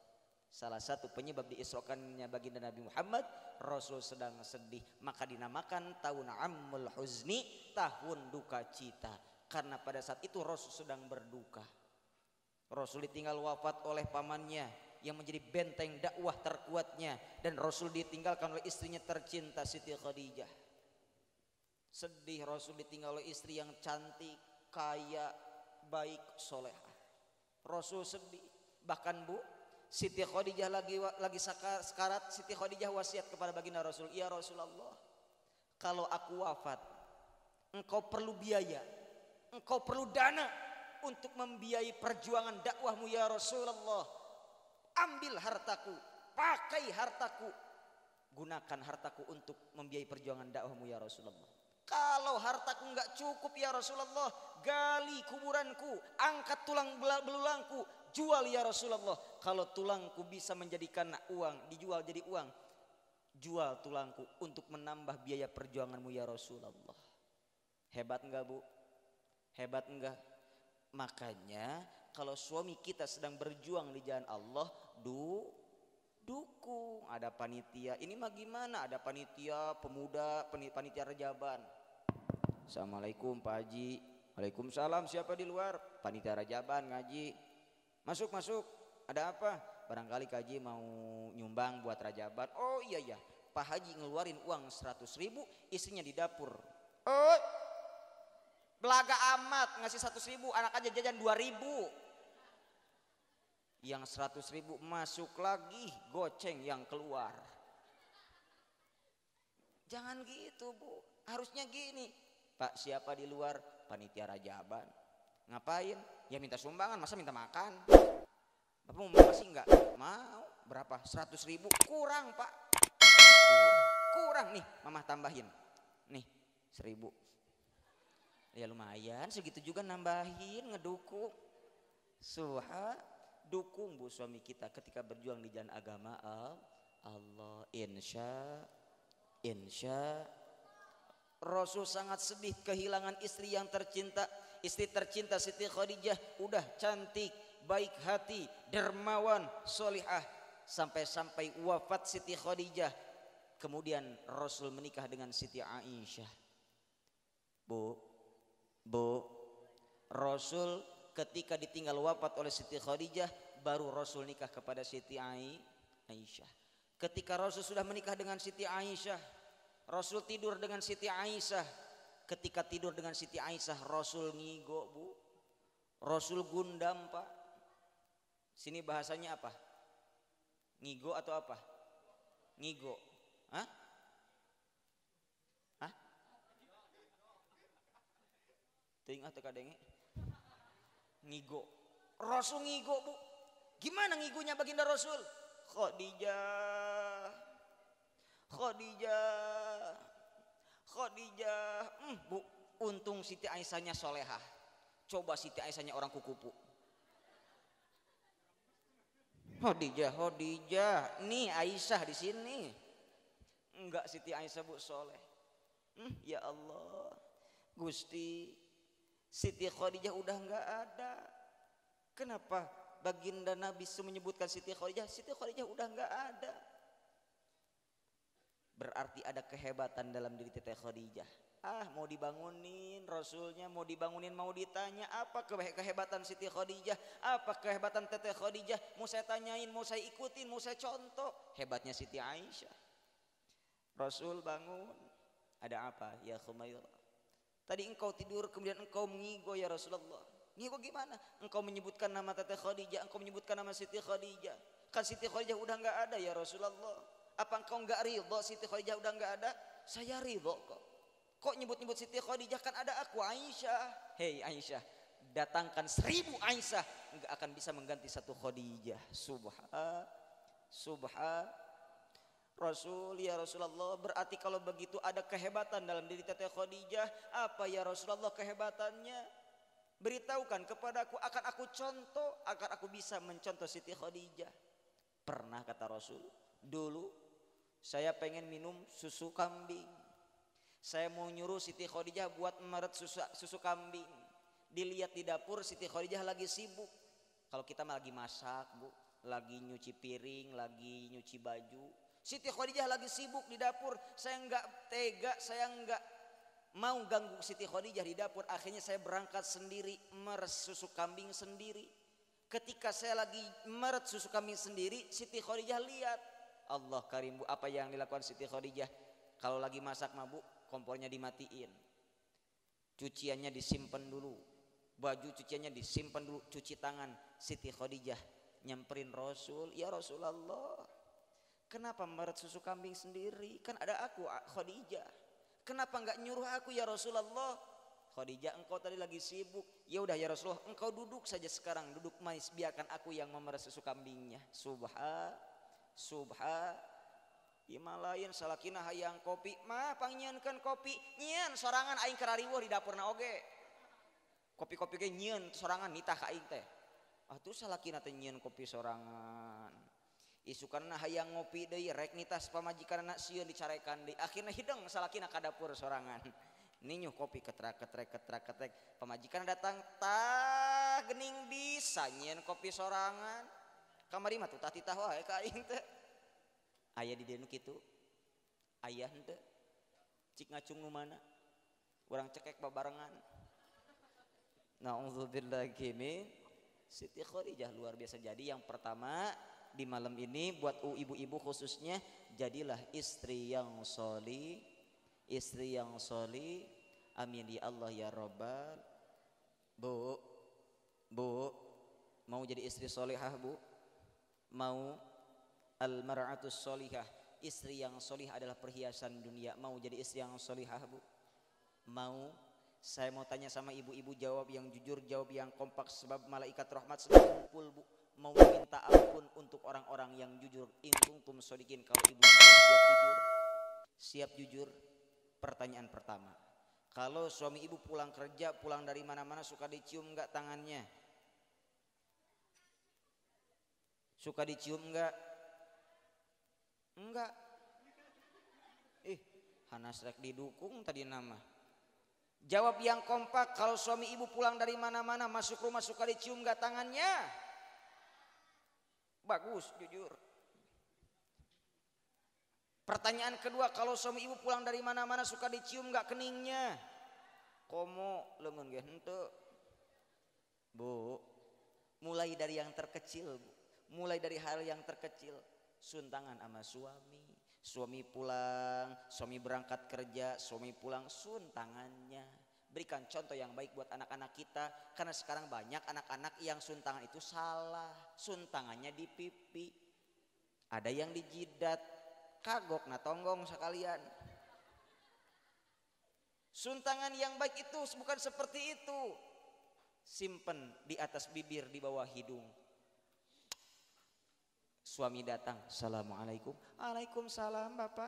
Salah satu penyebab diisrokannya baginda Nabi Muhammad Rasul sedang sedih maka dinamakan tahun Ammul Huzni tahun duka cita. Karena pada saat itu Rasul sedang berduka. Rasul ditinggal wafat oleh pamannya yang menjadi benteng dakwah terkuatnya dan Rasul ditinggalkan oleh istrinya tercinta Siti Khadijah. Sedih Rasul ditinggal oleh istri yang cantik kaya baik soleha. Rasul sedih. Bahkan bu Siti Khadijah lagi lagi sekarat, Siti Khadijah wasiat kepada baginda Rasul, "Ya Rasulullah, kalau aku wafat, engkau perlu biaya, engkau perlu dana untuk membiayai perjuangan dakwahmu ya Rasulullah. Ambil hartaku, pakai hartaku, gunakan hartaku untuk membiayai perjuangan dakwahmu ya Rasulullah." Kalau hartaku nggak cukup ya Rasulullah, gali kuburanku, angkat tulang belulangku, jual ya Rasulullah. Kalau tulangku bisa menjadikan uang, dijual jadi uang. Jual tulangku untuk menambah biaya perjuanganmu ya Rasulullah. Hebat enggak bu? Hebat enggak? Makanya kalau suami kita sedang berjuang di jalan Allah, du dukung. Ada panitia. Ini mah gimana? Ada panitia pemuda, panitia rejaban. Assalamualaikum Pak Haji. Waalaikumsalam. Siapa di luar? Panitia rejaban ngaji. Masuk, masuk. Ada apa? Barangkali kaji mau nyumbang buat rajaban. Oh iya iya. Pak Haji ngeluarin uang 100 ribu, istrinya di dapur. Oh, Belaga amat ngasih satu ribu, anak aja jajan dua ribu. Yang seratus ribu masuk lagi, goceng yang keluar. Jangan gitu bu, harusnya gini. Pak siapa di luar? Panitia Rajaban. Ngapain? Ya minta sumbangan, masa minta makan? Bapak mau masih enggak? Mau. Berapa? Seratus ribu? Kurang pak. Kurang. Nih, mama tambahin. Nih, seribu. Ya lumayan, segitu juga nambahin, ngedukung. Suha, dukung bu suami kita ketika berjuang di jalan agama Allah. Insya Insya Rasul sangat sedih kehilangan istri yang tercinta. Istri tercinta Siti Khadijah udah cantik, baik hati, dermawan, solihah. Sampai-sampai wafat Siti Khadijah. Kemudian Rasul menikah dengan Siti Aisyah. Bu, bu, Rasul ketika ditinggal wafat oleh Siti Khadijah, baru Rasul nikah kepada Siti Aisyah. Ketika Rasul sudah menikah dengan Siti Aisyah, Rasul tidur dengan Siti Aisyah. Ketika tidur dengan Siti Aisyah, Rasul ngigo, Bu. Rasul gundam, Pak. Sini bahasanya apa? Ngigo atau apa? Ngigo. Hah? Hah? Tinggal teka denge. Ngigo. Rasul ngigo, Bu. Gimana ngigunya baginda Rasul? Khadijah Khadijah Khadijah. Hmm, bu untung Siti Aisyahnya solehah. Coba Siti Aisyahnya orang kukupu. Khadijah Khadijah. Nih Aisyah di sini. Enggak Siti Aisyah bu soleh. Hmm, ya Allah. Gusti Siti Khadijah udah enggak ada. Kenapa baginda Nabi menyebutkan Siti Khadijah, Siti Khadijah udah nggak ada. Berarti ada kehebatan dalam diri Teteh Khadijah. Ah mau dibangunin Rasulnya mau dibangunin mau ditanya apa kehebatan Siti Khadijah apa kehebatan Teteh Khadijah mau saya tanyain mau saya ikutin mau saya contoh hebatnya Siti Aisyah Rasul bangun ada apa ya Khumairah tadi engkau tidur kemudian engkau mengigo ya Rasulullah ini bagaimana? Engkau menyebutkan nama Teteh Khadijah, engkau menyebutkan nama Siti Khadijah. Kan Siti Khadijah udah nggak ada ya Rasulullah. Apa engkau nggak ridho Siti Khadijah udah nggak ada? Saya ridho kok. Kok nyebut-nyebut Siti Khadijah kan ada aku Aisyah. Hei Aisyah, datangkan seribu Aisyah nggak akan bisa mengganti satu Khadijah. Subhan, subhan. Rasul ya Rasulullah berarti kalau begitu ada kehebatan dalam diri Teteh Khadijah apa ya Rasulullah kehebatannya Beritahukan kepadaku akan aku contoh agar aku bisa mencontoh Siti Khadijah. Pernah kata Rasul, dulu saya pengen minum susu kambing. Saya mau nyuruh Siti Khadijah buat meret susu, susu kambing. Dilihat di dapur Siti Khadijah lagi sibuk. Kalau kita lagi masak, Bu, lagi nyuci piring, lagi nyuci baju. Siti Khadijah lagi sibuk di dapur. Saya enggak tega, saya enggak mau ganggu Siti Khadijah di dapur akhirnya saya berangkat sendiri meres susu kambing sendiri ketika saya lagi meret susu kambing sendiri Siti Khadijah lihat Allah karim bu apa yang dilakukan Siti Khadijah? Kalau lagi masak mabuk kompornya dimatiin. Cuciannya disimpan dulu. Baju cuciannya disimpan dulu cuci tangan. Siti Khadijah nyamperin Rasul ya Rasulullah kenapa meret susu kambing sendiri? Kan ada aku Khadijah. Kenapa nggak nyuruh aku ya Rasulullah? Khadijah engkau tadi lagi sibuk. Ya udah ya Rasulullah, engkau duduk saja sekarang, duduk mais biarkan aku yang memerah susu kambingnya. Subha. Ima lain salakina hayang kopi. Mah pangnyiankan kopi nyian sorangan aing kerariwo di dapurna oge. Kopi-kopi ke nyian sorangan nitah ka aing teh. Ah tuh salakina teh nyian kopi sorangan. Isukan hayang ngopi deui rek nitas pamajikanna sieun dicarekan deui akhirna hidung salakina ka dapur sorangan. Ninyu kopi ketrak ketrek ketrak ketrek pamajikan datang tah gening bisa nyian kopi sorangan. Kamari mah tuh tati tahu wae ka aing teh aya di dieu kitu ayah henteu cik ngacung nu mana urang cekek babarengan Nauzubillahi min Siti Khadijah luar biasa jadi yang pertama di malam ini buat ibu-ibu khususnya jadilah istri yang soli istri yang soli Amin ya Allah ya Robbal. Bu, bu, mau jadi istri solihah bu? Mau al-mar'atus solihah. Istri yang solihah adalah perhiasan dunia. Mau jadi istri yang solihah bu? Mau? Saya mau tanya sama ibu-ibu jawab yang jujur, jawab yang kompak sebab malaikat rahmat sedang kumpul bu. Mau minta ampun untuk orang-orang yang jujur. In kuntum sodikin kalau ibu siap jujur. Siap jujur. Pertanyaan pertama. Kalau suami ibu pulang kerja, pulang dari mana-mana suka dicium nggak tangannya? Suka dicium nggak? Enggak. Eh, Hanas rek didukung tadi nama. Jawab yang kompak, kalau suami ibu pulang dari mana-mana, masuk rumah suka dicium nggak tangannya? Bagus, jujur. Pertanyaan kedua, kalau suami ibu pulang dari mana-mana suka dicium nggak keningnya? Komo lengan henteu. Bu, mulai dari yang terkecil, Bu. Mulai dari hal yang terkecil, suntangan sama suami. Suami pulang, suami berangkat kerja, suami pulang suntangannya. Berikan contoh yang baik buat anak-anak kita karena sekarang banyak anak-anak yang suntangan itu salah. Suntangannya di pipi. Ada yang di jidat, kagok nah tonggong sekalian. Suntangan yang baik itu bukan seperti itu. Simpen di atas bibir di bawah hidung. Suami datang, Assalamualaikum. Waalaikumsalam Bapak.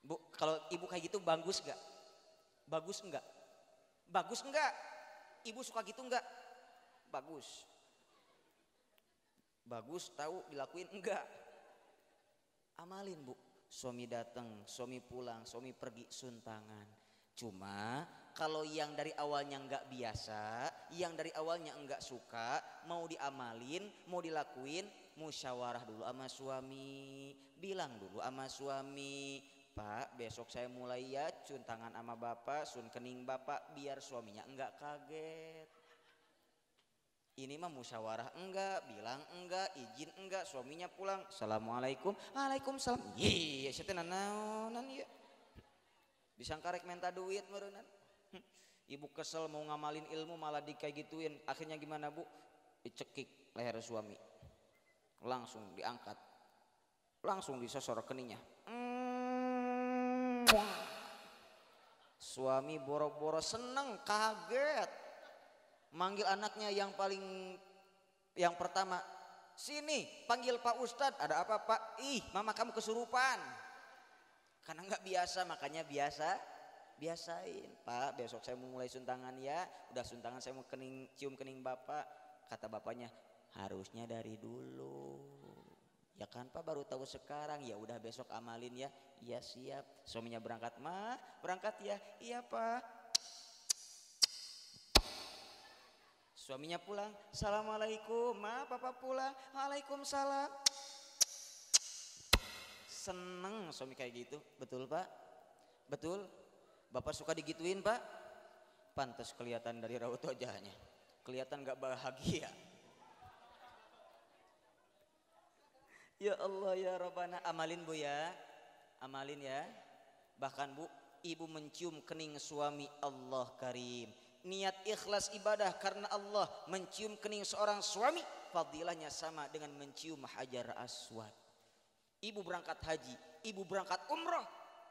Bu, kalau ibu kayak gitu bagus nggak? Bagus enggak? Bagus enggak? Ibu suka gitu enggak? Bagus. Bagus tahu dilakuin enggak? Amalin bu. Suami datang, suami pulang, suami pergi suntangan. Cuma kalau yang dari awalnya enggak biasa, yang dari awalnya enggak suka, mau diamalin, mau dilakuin, musyawarah dulu sama suami, bilang dulu sama suami, Pak besok saya mulai ya cun tangan sama bapak, sun kening bapak, biar suaminya enggak kaget. Ini mah musyawarah enggak, bilang enggak, izin enggak, suaminya pulang. Assalamualaikum, waalaikumsalam. Iya, saya naonan ya. Disangka rek minta duit merenan. Ibu kesel mau ngamalin ilmu malah di kayak gituin. Akhirnya gimana bu? Dicekik leher suami. Langsung diangkat. Langsung disosor keningnya. Hmm. Suami boro-boro seneng, kaget. Manggil anaknya yang paling yang pertama. Sini, panggil Pak Ustadz. Ada apa Pak? Ih, mama kamu kesurupan. Karena nggak biasa, makanya biasa biasain. Pak besok saya mau mulai suntangan ya. Udah suntangan saya mau kening cium kening bapak. Kata bapaknya harusnya dari dulu. Ya kan pak? Baru tahu sekarang. Ya udah besok amalin ya. Iya siap. Suaminya berangkat. Mah berangkat ya. Iya pak. Suaminya pulang. Assalamualaikum. Ma papa pulang. Waalaikumsalam. Seneng suami kayak gitu. Betul pak? Betul Bapak suka digituin pak? Pantas kelihatan dari raut wajahnya. Kelihatan gak bahagia. Ya Allah ya Rabbana. Amalin bu ya. Amalin ya. Bahkan bu, ibu mencium kening suami Allah karim. Niat ikhlas ibadah karena Allah mencium kening seorang suami. Fadilahnya sama dengan mencium hajar aswad. Ibu berangkat haji, ibu berangkat umroh,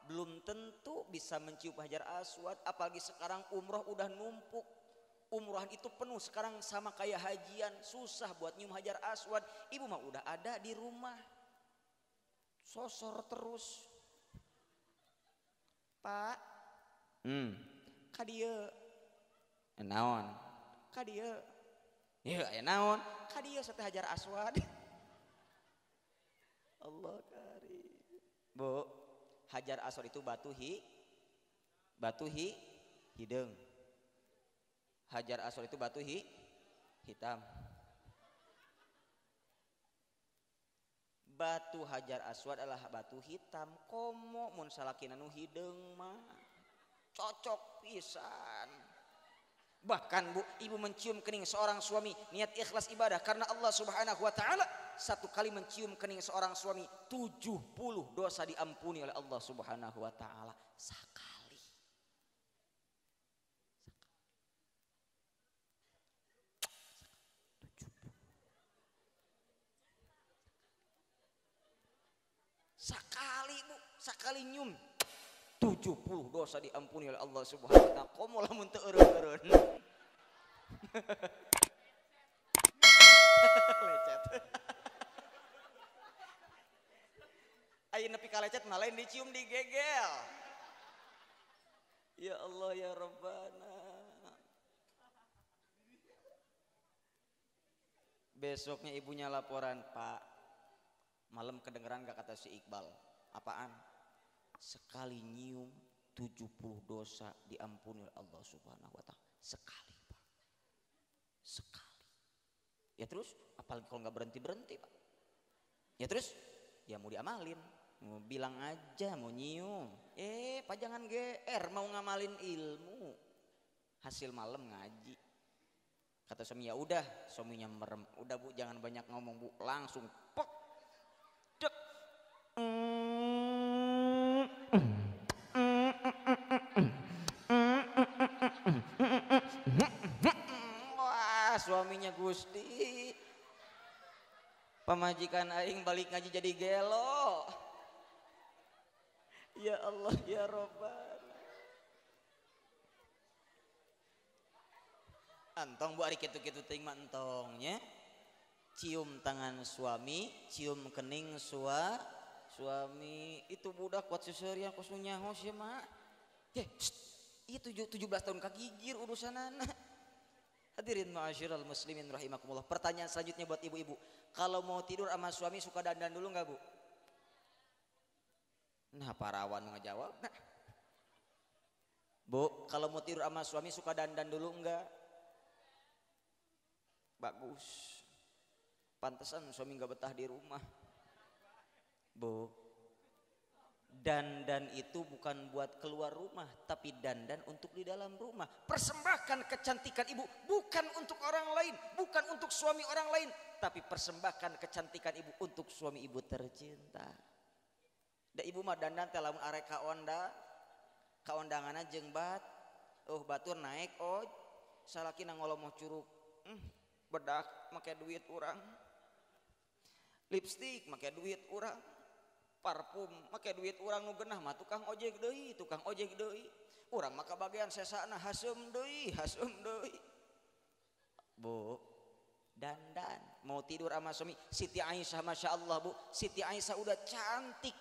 belum tentu bisa mencium hajar aswad apalagi sekarang umroh udah numpuk. Umrohan itu penuh sekarang sama kayak hajian. Susah buat nyium hajar aswad. Ibu mah udah ada di rumah. Sosor terus. Pak. Hmm. Kadia naon? Kadia ya naon? Kadia sate hajar aswad. Allah karim bu Hajar Aswad itu batu hi batu hi hidung. Hajar Aswad itu batu hi hitam. Batu Hajar Aswad adalah batu hitam. Komo mun salakina nu hideung mah cocok pisan. Bahkan Bu, ibu mencium kening seorang suami niat ikhlas ibadah karena Allah Subhanahu wa taala satu kali mencium kening seorang suami 70 dosa diampuni oleh Allah Subhanahu wa taala sekali. Sekali Bu, sekali nyium 70 dosa diampuni oleh Allah Subhanahu wa taala. Komo lamun teu eureun-eureun. lecet. Ayo nepi ka lecet mah lain dicium digegel. Ya Allah ya Rabbana. Besoknya ibunya laporan, Pak. Malam kedengeran gak kata si Iqbal. Apaan? sekali nyium 70 dosa diampuni oleh Allah Subhanahu wa taala. Sekali, Pak. Sekali. Ya terus, apalagi kalau nggak berhenti-berhenti, Pak. Ya terus, ya mau diamalin. Mau bilang aja mau nyium. Eh, Pak jangan GR mau ngamalin ilmu. Hasil malam ngaji. Kata suami ya udah, suaminya merem. Udah Bu, jangan banyak ngomong Bu, langsung pok. Dek. Wah, suaminya Gusti. Pemajikan aing balik ngaji jadi gelo. Ya Allah, ya Robbana. Antong bu ari kitu-kitu ting mah entongnya. Cium tangan suami, cium kening sua suami. Itu budak kuat seserian kosunya hos ya mak. Ya, itu 17 tahun kagigir urusan anak. Hadirin ma'asyiral muslimin rahimakumullah. Pertanyaan selanjutnya buat ibu-ibu. Kalau mau tidur sama suami suka dandan dulu nggak bu? Nah parawan ngejawab. Nah. Bu, kalau mau tidur sama suami suka dandan dulu enggak? Bagus. Pantesan suami nggak betah di rumah. Bu, dandan itu bukan buat keluar rumah, tapi dandan untuk di dalam rumah. Persembahkan kecantikan ibu bukan untuk orang lain, bukan untuk suami orang lain, tapi persembahkan kecantikan ibu untuk suami ibu tercinta. Da ibu mah dandan teh lamun arek ka onda kaondanganna jeung bat oh batur naik oh salaki na ngolomoh curug. Hmm, bedak make duit urang. Lipstik make duit urang. Parfum make duit urang nu genah mah tukang ojek deui tukang ojek deui. Urang maka bagian sesana haseum deui haseum deui. Bu dandan. Mau tidur sama suami Siti Aisyah Masya Allah bu. Siti Aisyah udah cantik.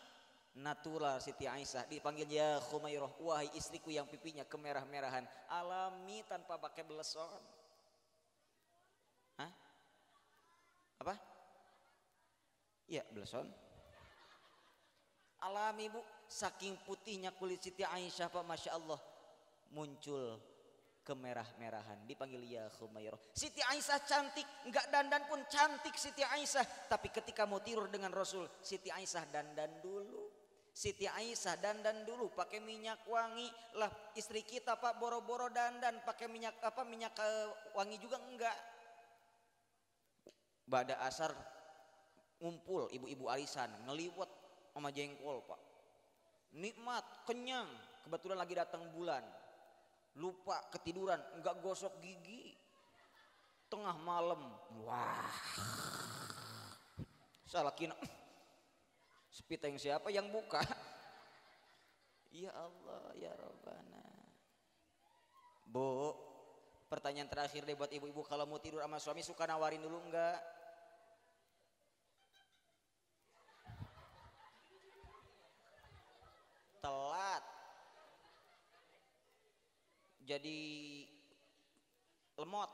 Natural Siti Aisyah. Dipanggil ya Khumairah. Wahai istriku yang pipinya kemerah-merahan. Alami tanpa pakai beleson. Hah? apa? ya beleson. Alami bu. Saking putihnya kulit Siti Aisyah Pak Masya Allah muncul kemerah-merahan. Dipanggil ya Khumairah. Siti Aisyah cantik. Nggak dandan pun cantik Siti Aisyah. Tapi ketika mau tidur dengan Rasul Siti Aisyah dandan dulu Siti Aisyah dandan dulu pakai minyak wangi. Lah istri kita Pak boro-boro dandan pakai minyak apa minyak uh, wangi juga enggak. Bada asar ngumpul ibu-ibu arisan ngeliwet sama jengkol pak. Nikmat kenyang. Kebetulan lagi datang bulan. Lupa ketiduran enggak gosok gigi. Tengah malam wah. Salah kina sepiteng siapa? Yang buka. Ya Allah ya Rabbana. Bu pertanyaan terakhir deh buat ibu-ibu. Kalau mau tidur sama suami suka nawarin dulu enggak? Telat. Jadi lemot.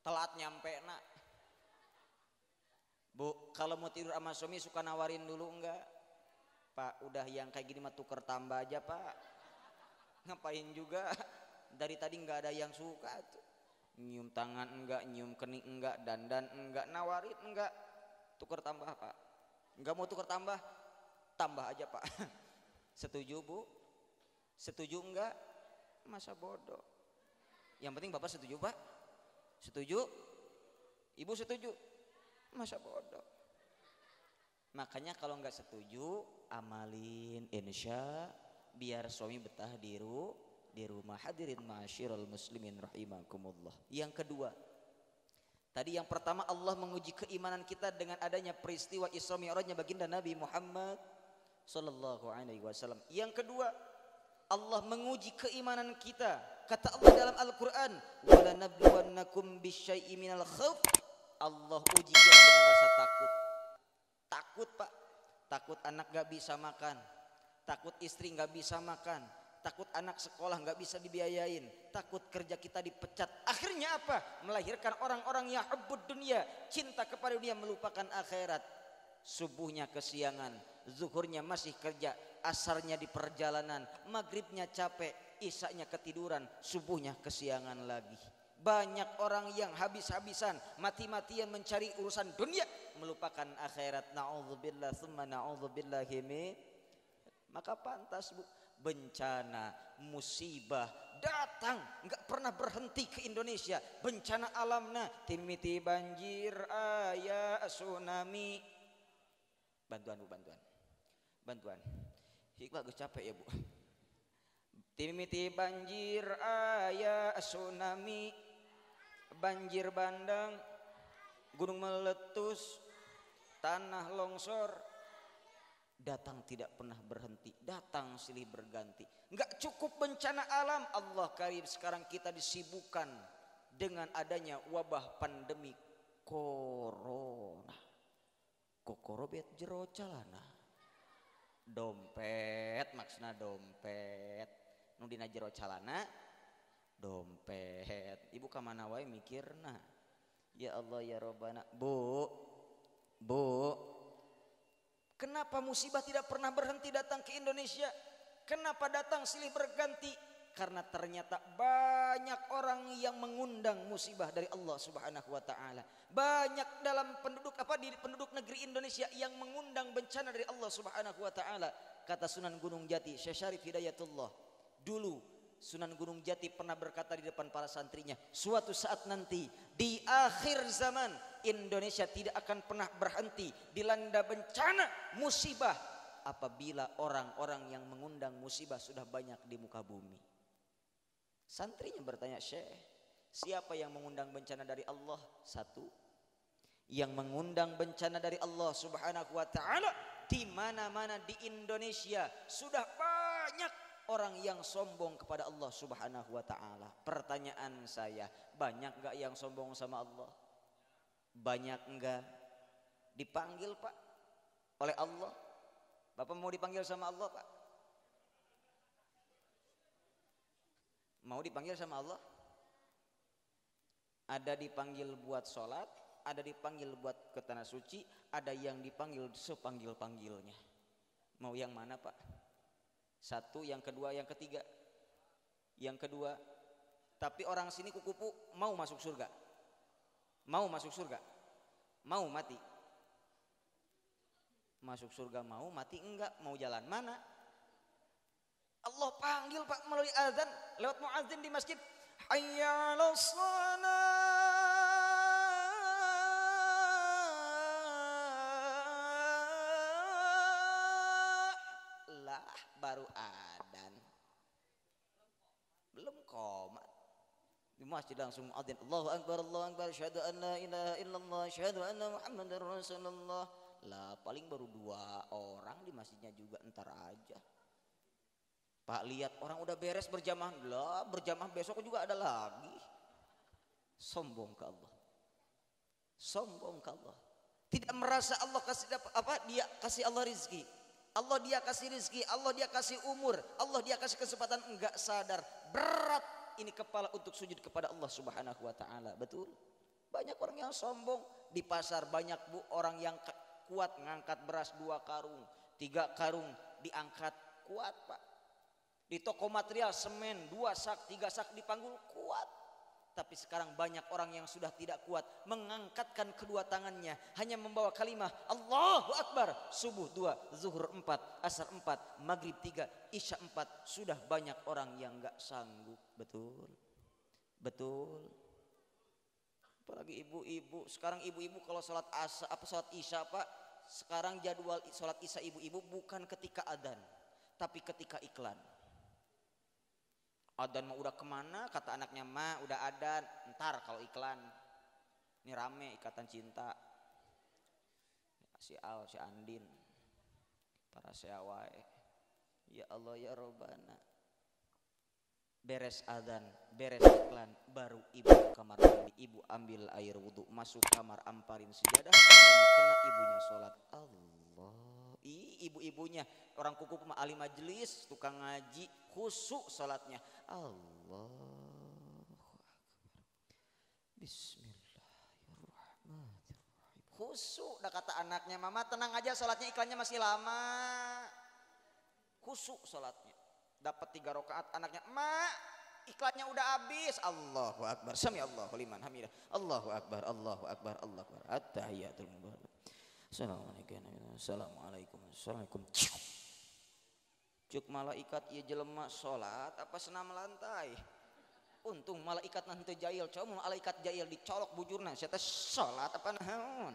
Telat nyampe nak bu kalau mau tidur sama suami suka nawarin dulu enggak? Pak udah yang kayak gini mah tuker tambah aja pak. Ngapain juga? Dari tadi nggak ada yang suka tuh. Nyium tangan enggak nyium kening enggak dandan enggak nawarin enggak. Tuker tambah pak. Enggak mau tuker tambah tambah aja pak. Setuju bu? Setuju enggak? Masa bodoh. Yang penting Bapak setuju, Pak? Setuju? Ibu setuju? Masa bodoh. Makanya kalau nggak setuju, amalin insya biar suami betah di ru di rumah hadirin ma'asyiral muslimin rahimakumullah. Yang kedua, tadi yang pertama Allah menguji keimanan kita dengan adanya peristiwa Isra Mi'rajnya baginda Nabi Muhammad sallallahu alaihi wasallam. Yang kedua, Allah menguji keimanan kita. Kata Allah dalam Al-Qur'an, "Wala nabluwannakum bisyai'in minal khauf." Allah uji kita dengan rasa takut. Takut, Pak. Takut anak gak bisa makan. Takut istri gak bisa makan takut anak sekolah nggak bisa dibiayain, takut kerja kita dipecat. Akhirnya apa? Melahirkan orang-orang yang hebut dunia, cinta kepada dunia melupakan akhirat. Subuhnya kesiangan, zuhurnya masih kerja, asarnya di perjalanan, maghribnya capek, isaknya ketiduran, subuhnya kesiangan lagi. Banyak orang yang habis-habisan, mati-matian mencari urusan dunia, melupakan akhirat. Na'udzubillah, thumma na'udzubillahi Maka pantas bu, bencana, musibah datang. Nggak pernah berhenti ke Indonesia. Bencana alamnya. Timiti banjir ayah tsunami. Bantuan bu bantuan. Bantuan. Hikmah gue capek ya bu. Timiti banjir ayah tsunami banjir bandang gunung meletus tanah longsor datang tidak pernah berhenti, datang silih berganti. Enggak cukup bencana alam, Allah karim sekarang kita disibukkan dengan adanya wabah pandemi corona. Kokorobet jero calana. Dompet maksudnya dompet. Nu dina jero calana dompet. Ibu ke mana wae mikirna. Ya Allah ya Robbana. Bu, bu, Kenapa musibah tidak pernah berhenti datang ke Indonesia? Kenapa datang silih berganti? Karena ternyata banyak orang yang mengundang musibah dari Allah Subhanahu wa taala. Banyak dalam penduduk apa di penduduk negeri Indonesia yang mengundang bencana dari Allah Subhanahu wa taala. Kata Sunan Gunung Jati, Syekh Syarif Hidayatullah. Dulu Sunan Gunung Jati pernah berkata di depan para santrinya, suatu saat nanti di akhir zaman Indonesia tidak akan pernah berhenti dilanda bencana musibah apabila orang-orang yang mengundang musibah sudah banyak di muka bumi. Santrinya bertanya, "Syekh, siapa yang mengundang bencana dari Allah?" Satu. Yang mengundang bencana dari Allah Subhanahu wa taala di mana-mana di Indonesia sudah banyak orang yang sombong kepada Allah Subhanahu wa taala. Pertanyaan saya, banyak gak yang sombong sama Allah? Banyak enggak? Dipanggil Pak oleh Allah. Bapak mau dipanggil sama Allah Pak? Mau dipanggil sama Allah? Ada dipanggil buat sholat, ada dipanggil buat ke tanah suci, ada yang dipanggil sepanggil-panggilnya. Mau yang mana Pak? Satu, yang kedua, yang ketiga. Yang kedua, tapi orang sini kukupu mau masuk surga. Mau masuk surga? Mau mati? Masuk surga mau, mati enggak? Mau jalan mana? Allah panggil Pak melalui azan lewat muazin di masjid. Hayya lah masjid langsung muadzin. Allahu akbar Allahu akbar syahadu an la ilaha illallah syahadu anna muhammadar rasulullah. Lah paling baru dua orang di masjidnya juga entar aja. Pak lihat orang udah beres berjamaah. Lah berjamaah besok juga ada lagi. Sombong ke Allah. Sombong ke Allah. Tidak merasa Allah kasih apa dia kasih Allah rizki. Allah dia kasih rizki Allah dia kasih umur Allah dia kasih kesempatan. Enggak sadar. Berat ini kepala untuk sujud kepada Allah Subhanahu wa taala. Betul? Banyak orang yang sombong di pasar banyak Bu orang yang kuat ngangkat beras dua karung, tiga karung diangkat kuat, Pak. Di toko material semen dua sak, tiga sak dipanggul kuat. Tapi sekarang banyak orang yang sudah tidak kuat mengangkatkan kedua tangannya hanya membawa kalimah Allahu Akbar subuh dua, zuhur empat, asar empat, maghrib tiga, isya empat sudah banyak orang yang nggak sanggup betul. Betul. Apalagi ibu-ibu. Sekarang ibu-ibu kalau sholat asa apa sholat isya pak, sekarang jadwal sholat isya ibu-ibu bukan ketika adan, tapi ketika iklan. Adan mau udah ke mana? Kata anaknya ma udah adan. Ntar kalau iklan. Ini rame ikatan cinta. Si Al, si Andin, para seawai. Ya Allah ya Robbana. Beres adan, beres iklan, baru ibu kamar mandi, ibu ambil air wudhu, masuk kamar amparin sejadah, dan kena ibunya sholat. Allah, ibu-ibunya. Orang kuku mah ahli majelis, tukang ngaji, khusuk sholatnya. Allah, Bismillahirrahmanirrahim. Khusuk, dah kata anaknya, mama tenang aja sholatnya iklannya masih lama. Khusuk sholatnya dapat tiga rakaat anaknya mak iklannya udah habis. Allahu akbar. Sami Allahu liman hamidah. Allahu akbar Allahu akbar Allahu akbar. At-tahiyatul mubarak Assalamualaikum Assalamualaikum Assalamualaikum. Cuk malaikat ia jelema salat apa senam lantai? Untung malaikat nanti jahil. Coba malaikat jahil dicolok bujurna. Saya salat apa naon?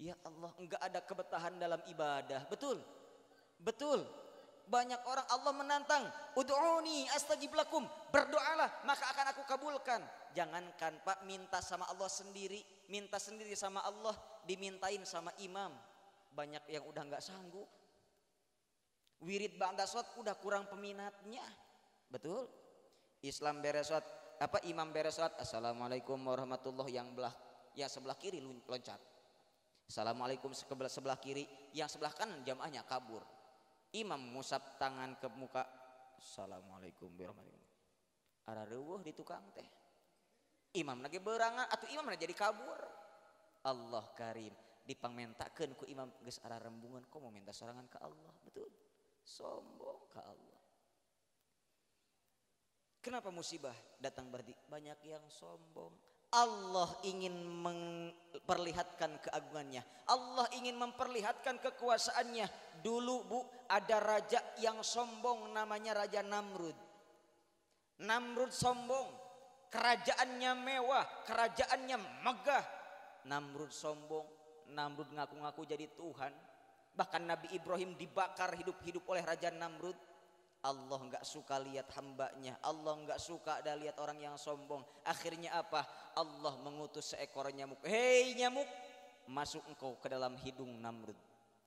Ya Allah enggak ada kebetahan dalam ibadah. Betul? Betul banyak orang Allah menantang, "Ud'uni astajib lakum." Berdoalah, maka akan aku kabulkan. Jangankan Pak minta sama Allah sendiri, minta sendiri sama Allah, dimintain sama imam. Banyak yang udah nggak sanggup. Wirid ba'da udah kurang peminatnya. Betul? Islam beresot apa imam beresot Assalamualaikum warahmatullahi yang belah ya sebelah kiri loncat. Assalamualaikum sebelah sebelah kiri, yang sebelah kanan jamaahnya kabur imam musab tangan ke muka. Assalamualaikum warahmatullahi ada rewuh di tukang teh. Imam lagi berangan atau imam jadi kabur. Allah karim dipangmentakan ku imam geus arah rembungan kok mau minta sorangan ke Allah? Betul. Sombong ke Allah. Kenapa musibah datang berarti? Banyak yang sombong Allah ingin memperlihatkan keagungannya. Allah ingin memperlihatkan kekuasaannya. Dulu bu ada raja yang sombong namanya Raja Namrud. Namrud sombong. Kerajaannya mewah, kerajaannya megah. Namrud sombong, Namrud ngaku-ngaku jadi Tuhan. Bahkan Nabi Ibrahim dibakar hidup-hidup oleh Raja Namrud. Allah nggak suka lihat hambanya. Allah nggak suka ada lihat orang yang sombong. Akhirnya apa? Allah mengutus seekor nyamuk. Hei nyamuk, masuk engkau ke dalam hidung Namrud.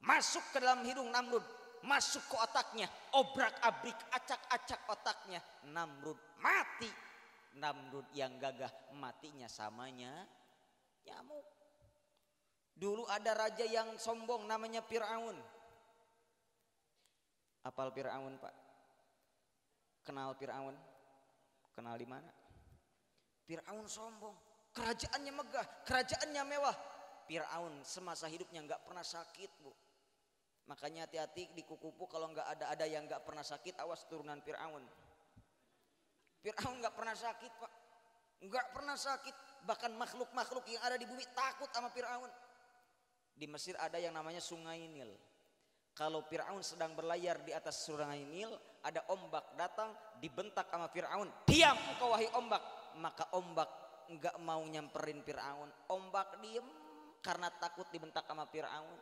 Masuk ke dalam hidung Namrud. Masuk ke otaknya. Obrak abrik acak-acak otaknya. Namrud mati. Namrud yang gagah matinya samanya nyamuk. Dulu ada raja yang sombong namanya Fir'aun. Apal Fir'aun pak? Kenal Fir'aun? Kenal di mana? Fir'aun sombong. Kerajaannya megah, kerajaannya mewah. Fir'aun semasa hidupnya nggak pernah sakit bu. Makanya hati-hati di kukupu kalau nggak ada ada yang nggak pernah sakit, awas turunan Fir'aun. Fir'aun nggak pernah sakit pak, nggak pernah sakit. Bahkan makhluk-makhluk yang ada di bumi takut sama Fir'aun. Di Mesir ada yang namanya Sungai Nil. Kalau Fir'aun sedang berlayar di atas sungai Nil, ada ombak datang, dibentak sama Fir'aun. Diam engkau wahai ombak. Maka ombak enggak mau nyamperin Fir'aun. Ombak diem karena takut dibentak sama Fir'aun.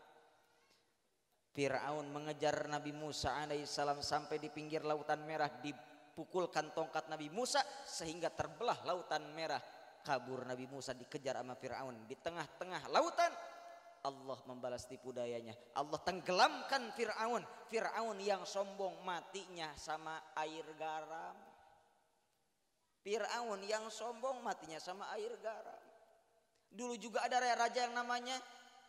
Fir'aun mengejar Nabi Musa alaihissalam sampai di pinggir lautan merah. Dipukulkan tongkat Nabi Musa sehingga terbelah lautan merah. Kabur Nabi Musa dikejar sama Fir'aun. Di tengah-tengah lautan Allah membalas tipu dayanya. Allah tenggelamkan Fir'aun. Fir'aun yang sombong matinya sama air garam. Fir'aun yang sombong matinya sama air garam. Dulu juga ada raja yang namanya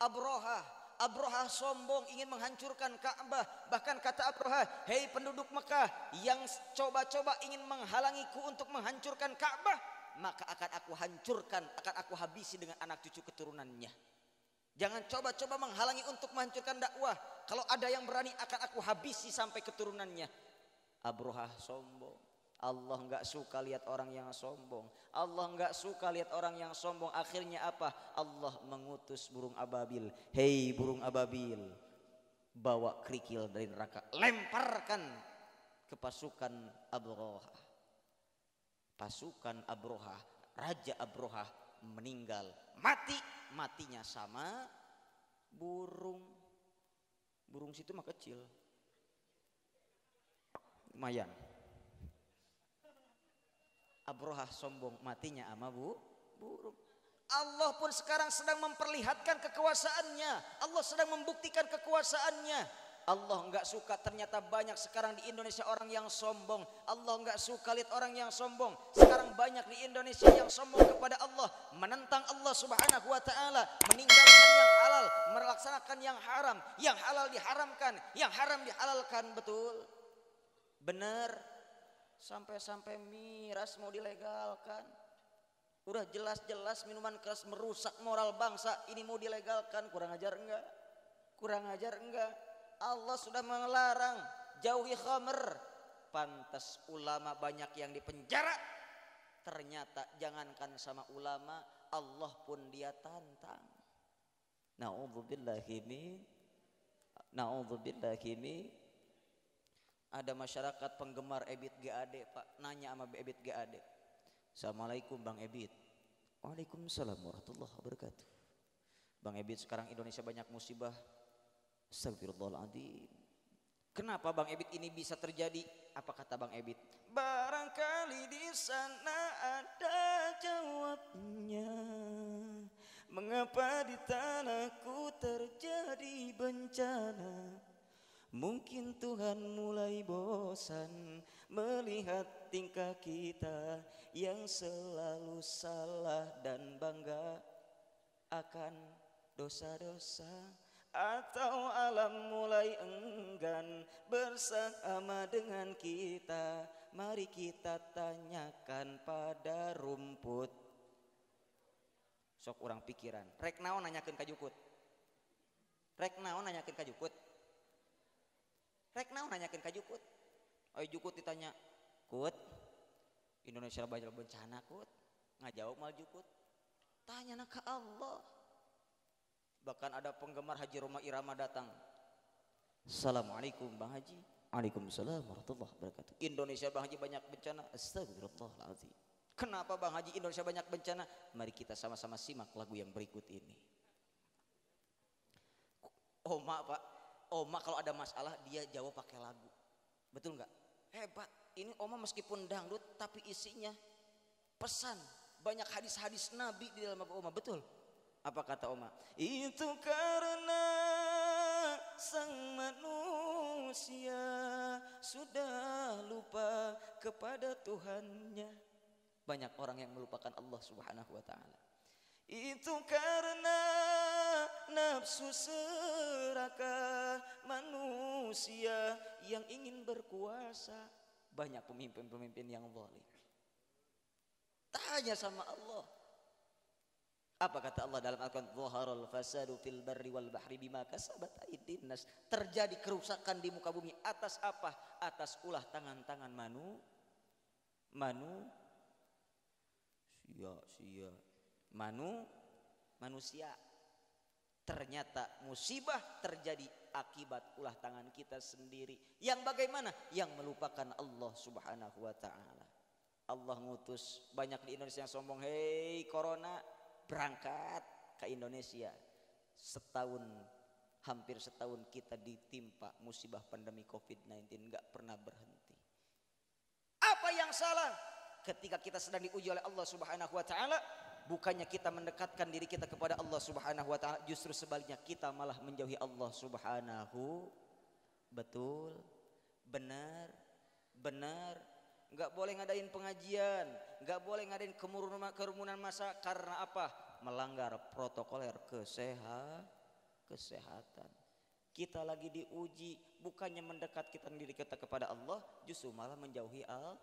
Abroha. Abroha sombong ingin menghancurkan Ka'bah. Bahkan kata Abroha, hei penduduk Mekah yang coba-coba ingin menghalangiku untuk menghancurkan Ka'bah. Maka akan aku hancurkan, akan aku habisi dengan anak cucu keturunannya. Jangan coba-coba menghalangi untuk menghancurkan dakwah. Kalau ada yang berani akan aku habisi sampai keturunannya. Abroha sombong. Allah nggak suka lihat orang yang sombong. Allah nggak suka lihat orang yang sombong. Akhirnya apa? Allah mengutus burung ababil. Hei burung ababil, bawa kerikil dari neraka, lemparkan ke pasukan Abroha. pasukan Abroha, Raja Abroha meninggal, mati, matinya sama burung. Burung situ mah kecil. Lumayan. Abroha sombong, matinya ama bu, burung. Allah pun sekarang sedang memperlihatkan kekuasaannya. Allah sedang membuktikan kekuasaannya. Allah nggak suka ternyata banyak sekarang di Indonesia orang yang sombong. Allah nggak suka lihat orang yang sombong. Sekarang banyak di Indonesia yang sombong kepada Allah, menentang Allah Subhanahu wa taala, meninggalkan yang halal, melaksanakan yang haram, yang halal diharamkan, yang haram dihalalkan, betul? Benar. Sampai-sampai miras mau dilegalkan. Udah jelas-jelas minuman keras merusak moral bangsa, ini mau dilegalkan, kurang ajar enggak? Kurang ajar enggak? Allah sudah melarang jauhi khamer. Pantas ulama banyak yang dipenjara. Ternyata jangankan sama ulama, Allah pun dia tantang. Nauzubillahi min Nauzubillahi min ada masyarakat penggemar Ebit GAD Pak. Nanya sama Ebit GAD Assalamualaikum Bang Ebit. Waalaikumsalam warahmatullahi wabarakatuh. Bang Ebit sekarang Indonesia banyak musibah. Astagfirullahaladzim. Kenapa Bang Ebit ini bisa terjadi? Apa kata Bang Ebit? Barangkali di sana ada jawabnya. Mengapa di tanahku terjadi bencana Mungkin Tuhan mulai bosan melihat tingkah kita yang selalu salah dan bangga akan dosa-dosa. Atau alam mulai enggan bersama dengan kita. Mari kita tanyakan pada rumput. Sok orang pikiran. Rek naon nanyakan kajukut rek naon nanyakan kajukut Rek naon nanyakin ka Jukut. Ayo Jukut ditanya, Kut, Indonesia banyak bencana Kut. Nggak jawab mal Jukut. Tanya ke Allah. Bahkan ada penggemar Haji Roma Irama datang. Assalamualaikum Bang Haji. Waalaikumsalam warahmatullahi wabarakatuh. Indonesia Bang Haji banyak bencana. Astagfirullahaladzim. Kenapa Bang Haji Indonesia banyak bencana? Mari kita sama-sama simak lagu yang berikut ini. Oh maaf Pak, Oma kalau ada masalah dia jawab pakai lagu. Betul nggak? Hebat. Ini Oma meskipun dangdut tapi isinya pesan. Banyak hadis-hadis Nabi di dalam lagu Oma. Betul? Apa kata Oma? Itu karena sang manusia sudah lupa kepada Tuhannya. Banyak orang yang melupakan Allah Subhanahu wa taala. Itu karena nafsu serakah manusia yang ingin berkuasa. Banyak pemimpin-pemimpin yang zalim. Tanya sama Allah. Apa kata Allah dalam Al-Quran? Zaharal fasadu fil barri wal bahri bima kasabat aydin nas. Terjadi kerusakan di muka bumi atas apa? Atas ulah tangan-tangan manu manu sia sia manu manusia. Ternyata musibah terjadi akibat ulah tangan kita sendiri. Yang bagaimana? Yang melupakan Allah Subhanahu wa taala. Allah ngutus banyak di Indonesia yang sombong hei corona berangkat ke Indonesia. Setahun hampir setahun kita ditimpa musibah pandemi COVID-19 nggak pernah berhenti. Apa yang salah? Ketika kita sedang diuji oleh Allah Subhanahu wa taala bukannya kita mendekatkan diri kita kepada Allah Subhanahu wa taala justru sebaliknya kita malah menjauhi Allah Subhanahu. Betul? Benar? Benar? Nggak boleh ngadain pengajian nggak boleh ngadain kerumunan kerumunan masa karena apa? Melanggar protokoler kesehat kesehatan. Kita lagi diuji bukannya mendekatkan diri kita kepada Allah justru malah menjauhi Allah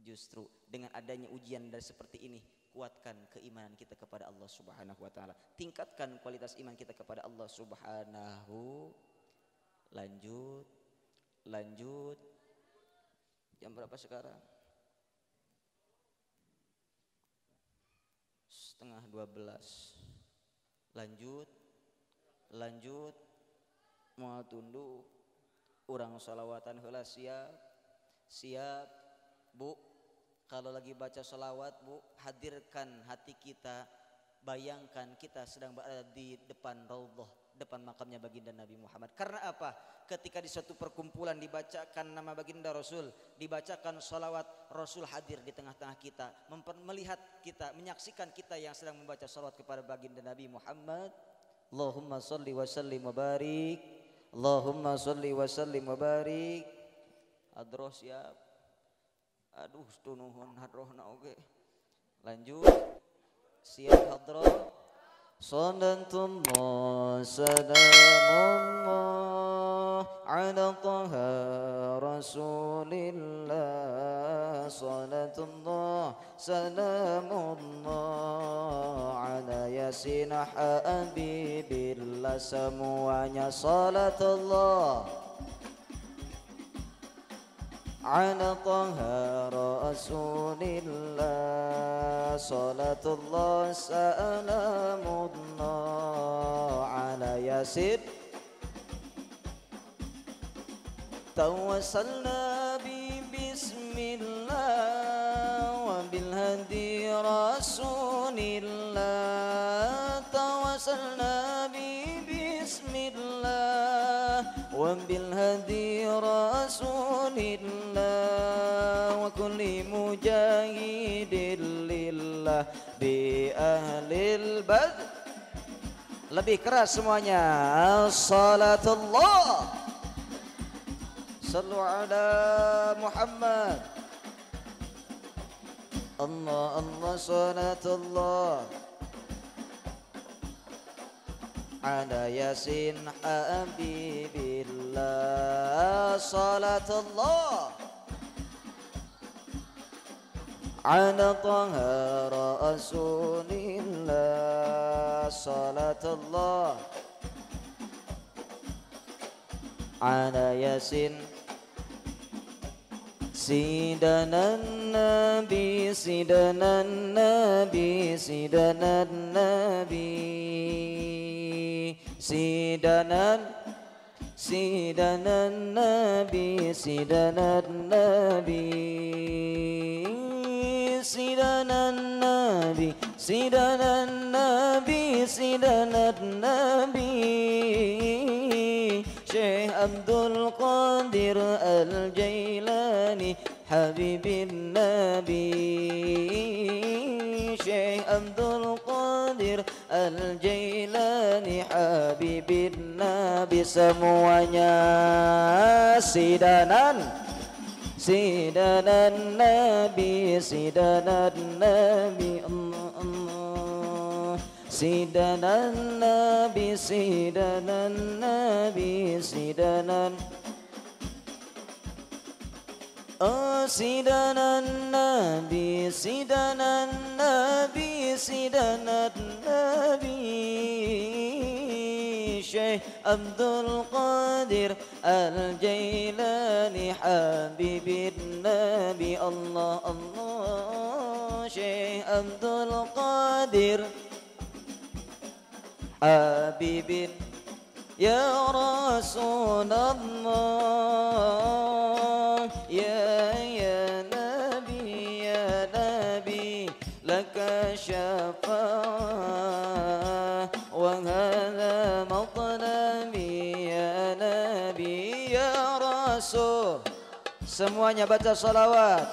justru dengan adanya ujian dari seperti ini kuatkan keimanan kita kepada Allah Subhanahu wa taala. Tingkatkan kualitas iman kita kepada Allah Subhanahu. Lanjut. Lanjut. Jam berapa sekarang? Setengah dua belas. Lanjut. Lanjut. Mau tunduk. Orang salawatan heula siap. Siap. Bu, Kalau lagi baca salawat bu, hadirkan hati kita, bayangkan kita sedang berada di depan raudhah, depan makamnya baginda Nabi Muhammad. Karena apa? Ketika di suatu perkumpulan dibacakan nama baginda Rasul, dibacakan salawat Rasul hadir di tengah-tengah kita, melihat kita, menyaksikan kita yang sedang membaca salawat kepada baginda Nabi Muhammad. Allahumma salli wa sallim wa barik. Allahumma salli wa sallim wa barik. Adroh siap. Aduh, tunuhun hadrohna oge. Lanjut. Siap hadroh. Salatullah salamullah ala taha rasulillah Salatullah salamullah ala yasin habibillah Semuanya salatullah على طه رسول الله. صلاة الله سلام الله على ياسر. توسلنا ببسم الله وبالهدي رسول الله. توسلنا وبالهدي رسول الله وكل مجاهد لله بأهل البذل lebih keras semuanya salatullah sallu ala Muhammad Allah Allah salatullah على ياسين حبيب الله صلاة الله. على طه رسول الله. صلاة الله. على ياسين سيدنا النبي سيدنا النبي سيدنا النبي. سيدنا سيدنا النبي سيدنا النبي سيدنا النبي سيدنا النبي سيدنا النبي شيخ عبد القادر الجيلاني حبيب النبي شيخ عبد القادر Al-Jailani Habibin Nabi semuanya. Sidanan. Sidanan Nabi Sidanan Nabi Allah. Allah Sidanan Nabi Sidanan Nabi Sidanan Nabi sidanan nabi sidanan nabi Syekh Abdul Qadir Al-Jailani Habibin Nabi Allah Allah Syekh Abdul Qadir Habibin Ya Rasulullah Ya Ya Nabi Ya Nabi Laka syafa'ah Wa hadha matlabi Ya Nabi Ya Rasul Semuanya baca salawat.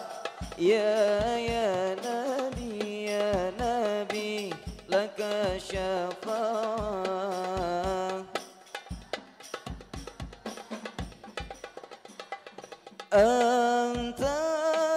Ya Ya Nabi Ya Nabi Laka syafa'ah ơn thân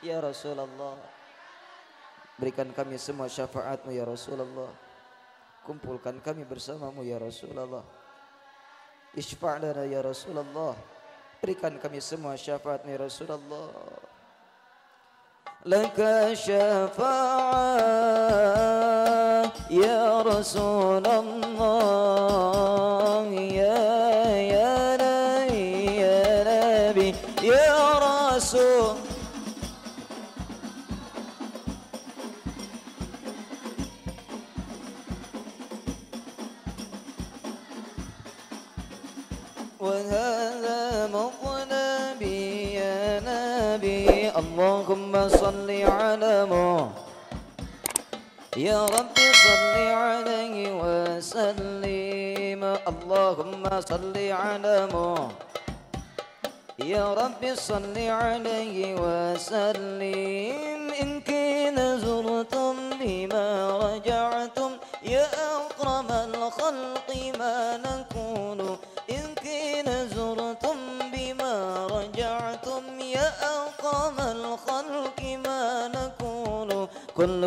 ya Rasulullah. Berikan kami semua syafaatmu ya Rasulullah. Kumpulkan kami bersamamu ya Rasulullah. Ishfa' lana ya Rasulullah. Berikan kami semua syafaat ya Rasulullah. Laka syafaat ya Rasulullah صل على محمد. يا رب صل عليه وسلم. اللهم صل على محمد. يا رب صل عليه وسلم. إن كان زرتم بما رجعتم. يا أكرم الخلق ما نكون كل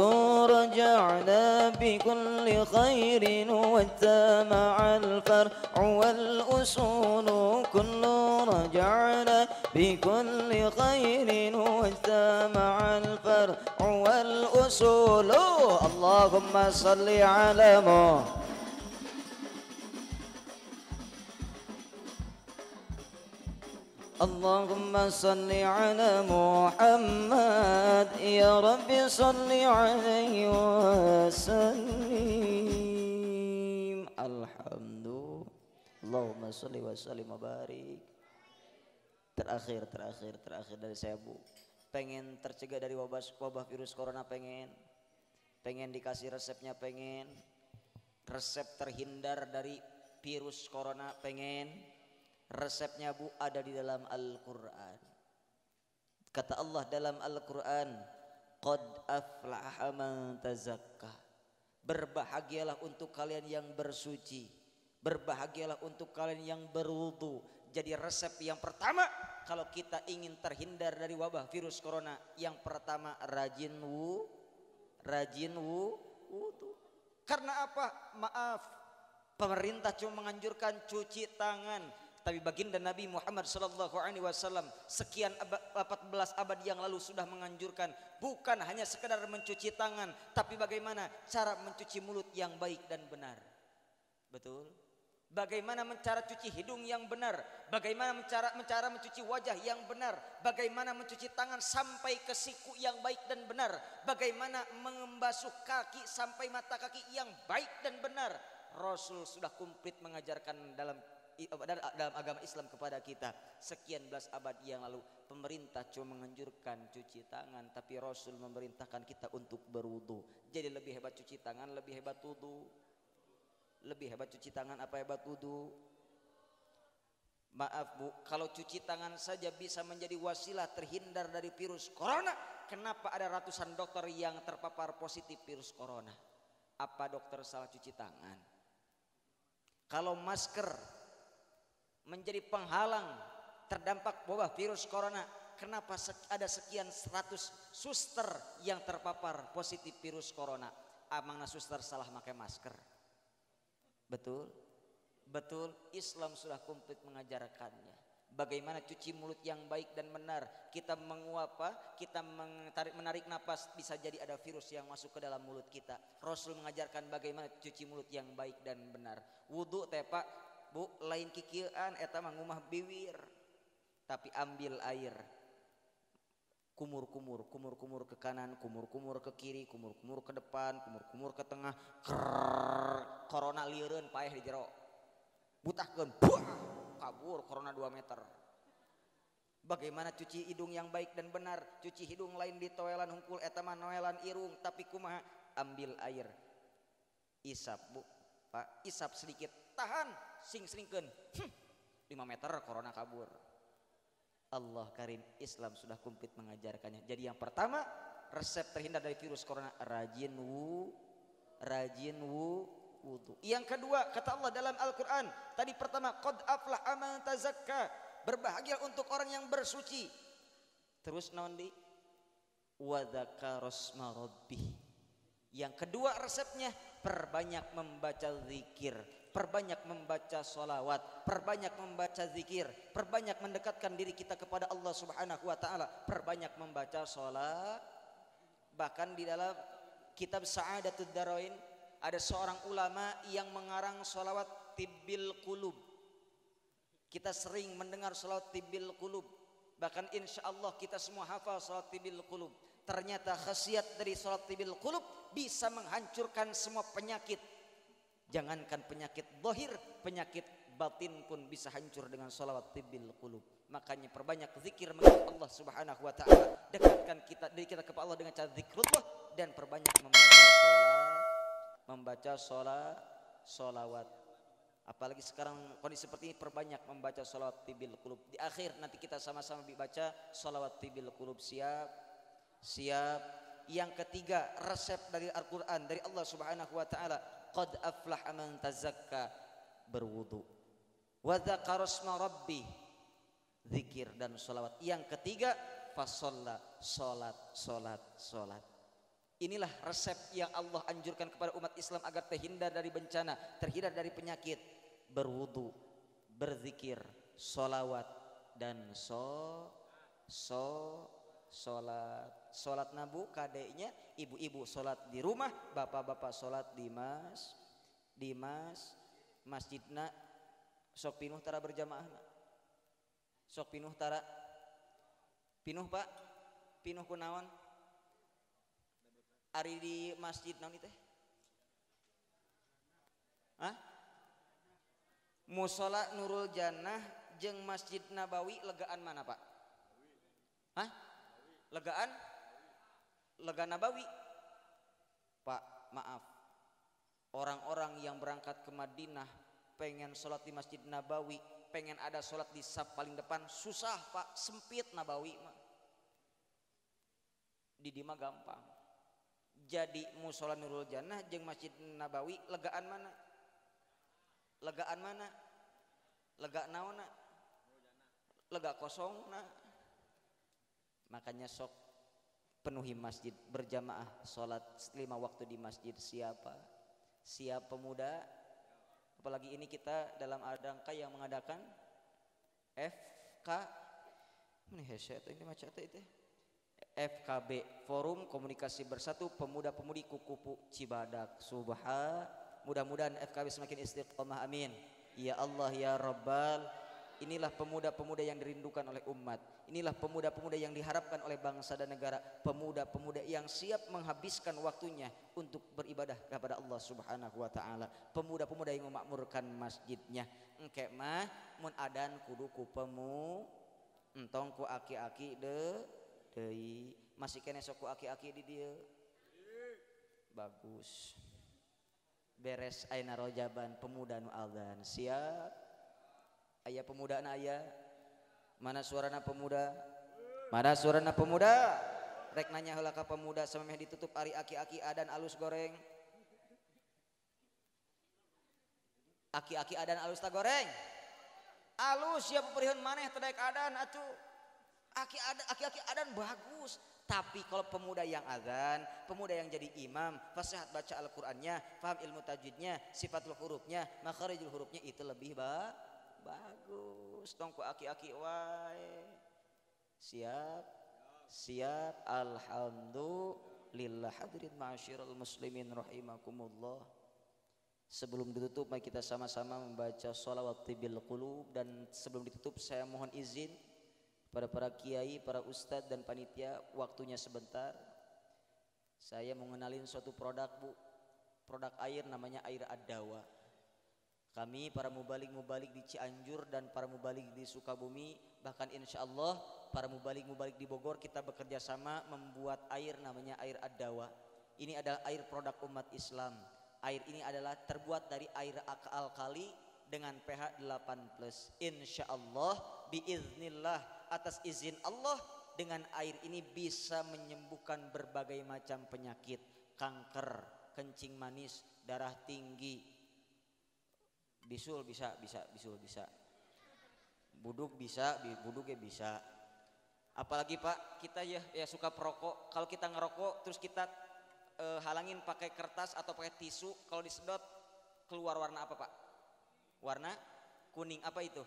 رجعنا بكل خير واجتمع الفرع والأصول كل رجعنا بكل خير واجتمع الفرع والأصول اللهم صل على محمد. اللهم صل على محمد يا رب صل عليه وسلم الحمد اللهم صل وسلم وبارك terakhir terakhir terakhir dari saya bu pengen tercegah dari wabah wabah virus corona pengen pengen dikasih resepnya pengen resep terhindar dari virus corona pengen Resepnya Bu ada di dalam Al-Qur'an. Kata Allah dalam Al-Qur'an, "Qad aflaha man tazakka." Berbahagialah untuk kalian yang bersuci. Berbahagialah untuk kalian yang berwudu. Jadi resep yang pertama kalau kita ingin terhindar dari wabah virus corona, yang pertama rajin wu, rajin wu, wudu. Karena apa? Maaf, pemerintah cuma menganjurkan cuci tangan tapi baginda Nabi Muhammad sallallahu alaihi wasallam sekian abad, 14 abad yang lalu sudah menganjurkan bukan hanya sekedar mencuci tangan, tapi bagaimana cara mencuci mulut yang baik dan benar. Betul? Bagaimana cara cuci hidung yang benar, bagaimana cara mencara mencuci wajah yang benar, bagaimana mencuci tangan sampai ke siku yang baik dan benar, bagaimana membasuh kaki sampai mata kaki yang baik dan benar. Rasul sudah komplit mengajarkan dalam dalam agama Islam kepada kita. Sekian belas abad yang lalu pemerintah cuma menganjurkan cuci tangan tapi Rasul memerintahkan kita untuk berwudu. Jadi lebih hebat cuci tangan lebih hebat wudu. Lebih hebat cuci tangan apa hebat wudu? Maaf bu. Kalau cuci tangan saja bisa menjadi wasilah terhindar dari virus corona kenapa ada ratusan dokter yang terpapar positif virus corona? Apa dokter salah cuci tangan? Kalau masker menjadi penghalang terdampak wabah virus corona. Kenapa ada sekian 100 suster yang terpapar positif virus corona? Amangna suster salah pakai masker. Betul? Betul, Islam sudah komplit mengajarkannya. Bagaimana cuci mulut yang baik dan benar. Kita menguap, kita menarik, menarik napas, bisa jadi ada virus yang masuk ke dalam mulut kita. Rasul mengajarkan bagaimana cuci mulut yang baik dan benar. Wudhu teh pak, Bu lain kikian eta mah biwir. Tapi ambil air. Kumur-kumur kumur-kumur ke kanan kumur-kumur ke kiri kumur-kumur ke depan kumur-kumur ke tengah. Krrr, corona liureun paeh di jero. Butahkeun kabur corona 2 meter. Bagaimana cuci hidung yang baik dan benar? Cuci hidung lain di toelan hungkul etaman noelan irung. Tapi kumaha? Ambil air. Isap bu. Pak isap sedikit. Tahan sing selingken hm, 5 meter corona kabur. Allah karim Islam sudah komplit mengajarkannya. Jadi yang pertama resep terhindar dari virus corona rajin wu rajin wu wudu. Yang kedua kata Allah dalam Al-Quran tadi pertama qad aflah aman tazakka. Berbahagia untuk orang yang bersuci. Terus nondi wadakaros yang kedua resepnya perbanyak membaca zikir perbanyak membaca solawat, perbanyak membaca zikir, perbanyak mendekatkan diri kita kepada Allah Subhanahu wa taala, perbanyak membaca solat. Bahkan di dalam kitab Sa'adatud Darain ada seorang ulama yang mengarang solawat tibbil kulub. Kita sering mendengar solawat tibbil kulub. Bahkan insya Allah kita semua hafal solawat tibbil kulub. Ternyata khasiat dari solawat tibbil kulub bisa menghancurkan semua penyakit Jangankan penyakit bohir, penyakit batin pun bisa hancur dengan salawat tibil qulub. Makanya perbanyak zikir mengingat Allah Subhanahu wa taala. Dekatkan kita diri kita kepada Allah dengan cara zikrullah dan perbanyak membaca salat, membaca salat, salawat. Apalagi sekarang kondisi seperti ini perbanyak membaca salawat tibil qulub. Di akhir nanti kita sama-sama baca salawat tibil qulub siap. Siap. Yang ketiga resep dari Al-Qur'an dari Allah Subhanahu wa taala qad aflaha man tazakka berwudu. Wa dzakara rabbi zikir dan salawat yang ketiga fasalla salat salat salat inilah resep yang Allah anjurkan kepada umat Islam agar terhindar dari bencana terhindar dari penyakit. Berwudu berzikir salawat dan so so salat sholat nabu kadeknya ibu-ibu sholat di rumah bapak-bapak sholat di mas di mas masjidna sok pinuh tara berjamaah sok pinuh tara? Pinuh pak. Pinuh kunawan ari di masjid naon itu Hah? Musola Nurul Jannah jeng Masjid Nabawi legaan mana pak? Hah? Legaan? Lega Nabawi. Pak, maaf. Orang-orang yang berangkat ke Madinah pengen sholat di Masjid Nabawi, pengen ada sholat di saf paling depan, susah Pak, sempit Nabawi mah. Di Dima gampang. Jadi musola Nurul Jannah jeng Masjid Nabawi legaan mana? Legaan mana? Lega naona? Lega kosong nah. Makanya sok penuhi masjid berjamaah sholat lima waktu di masjid. Siapa? Siap pemuda? Apalagi ini kita dalam adangka yang mengadakan FK ini ini macam itu? FKB Forum Komunikasi Bersatu Pemuda-Pemudi Kukupu Cibadak. Subha mudah-mudahan FKB semakin istiqomah amin. Ya Allah ya Rabbal Inilah pemuda-pemuda yang dirindukan oleh umat. Inilah pemuda-pemuda yang diharapkan oleh bangsa dan negara. Pemuda-pemuda yang siap menghabiskan waktunya untuk beribadah kepada Allah Subhanahu wa taala. Pemuda-pemuda yang memakmurkan masjidnya. Engke mah mun adan kudu ku pemu entong ku aki-aki de deui. Masih kene sok aki-aki di dia. Bagus. Beres aina rojaban pemuda nu aldan. Siap ayah pemuda na ayah. Mana suarana pemuda? Mana suarana pemuda? Rek nanya helaka pemuda sampai ditutup ari aki-aki adan alus goreng. Aki-aki adan alus tak goreng. Alus ya perihun maneh terdaik adan atuh. Aki-aki adan bagus. Tapi kalau pemuda yang azan, pemuda yang jadi imam, fasihat baca Al-Qur'annya, paham ilmu tajwidnya, sifatul hurufnya, makharijul hurufnya itu lebih baik bagus. Tongku aki-aki wae. Siap. Siap. Alhamdulillah. Hadirin ma'asyiral muslimin rahimakumullah. Sebelum ditutup mari kita sama-sama membaca sholawat tibil qulub. Dan sebelum ditutup saya mohon izin pada para kiai, para ustadz dan panitia waktunya sebentar. Saya mau ngenalin suatu produk bu. Produk air namanya air adawa kami para mubalik-mubalik di Cianjur dan para mubalik di Sukabumi bahkan insya Allah para mubalik-mubalik di Bogor kita bekerja sama membuat air namanya air Adawa. Ini adalah air produk umat Islam. Air ini adalah terbuat dari air alkali dengan pH 8+. Insya Allah biiznillah atas izin Allah dengan air ini bisa menyembuhkan berbagai macam penyakit, kanker, kencing manis, darah tinggi, bisul bisa bisa bisul bisa. Buduk bisa buduk ya bisa. Apalagi pak kita ya ya suka perokok. Kalau kita ngerokok terus kita e, halangin pakai kertas atau pakai tisu kalau disedot keluar warna apa pak? Warna kuning apa itu?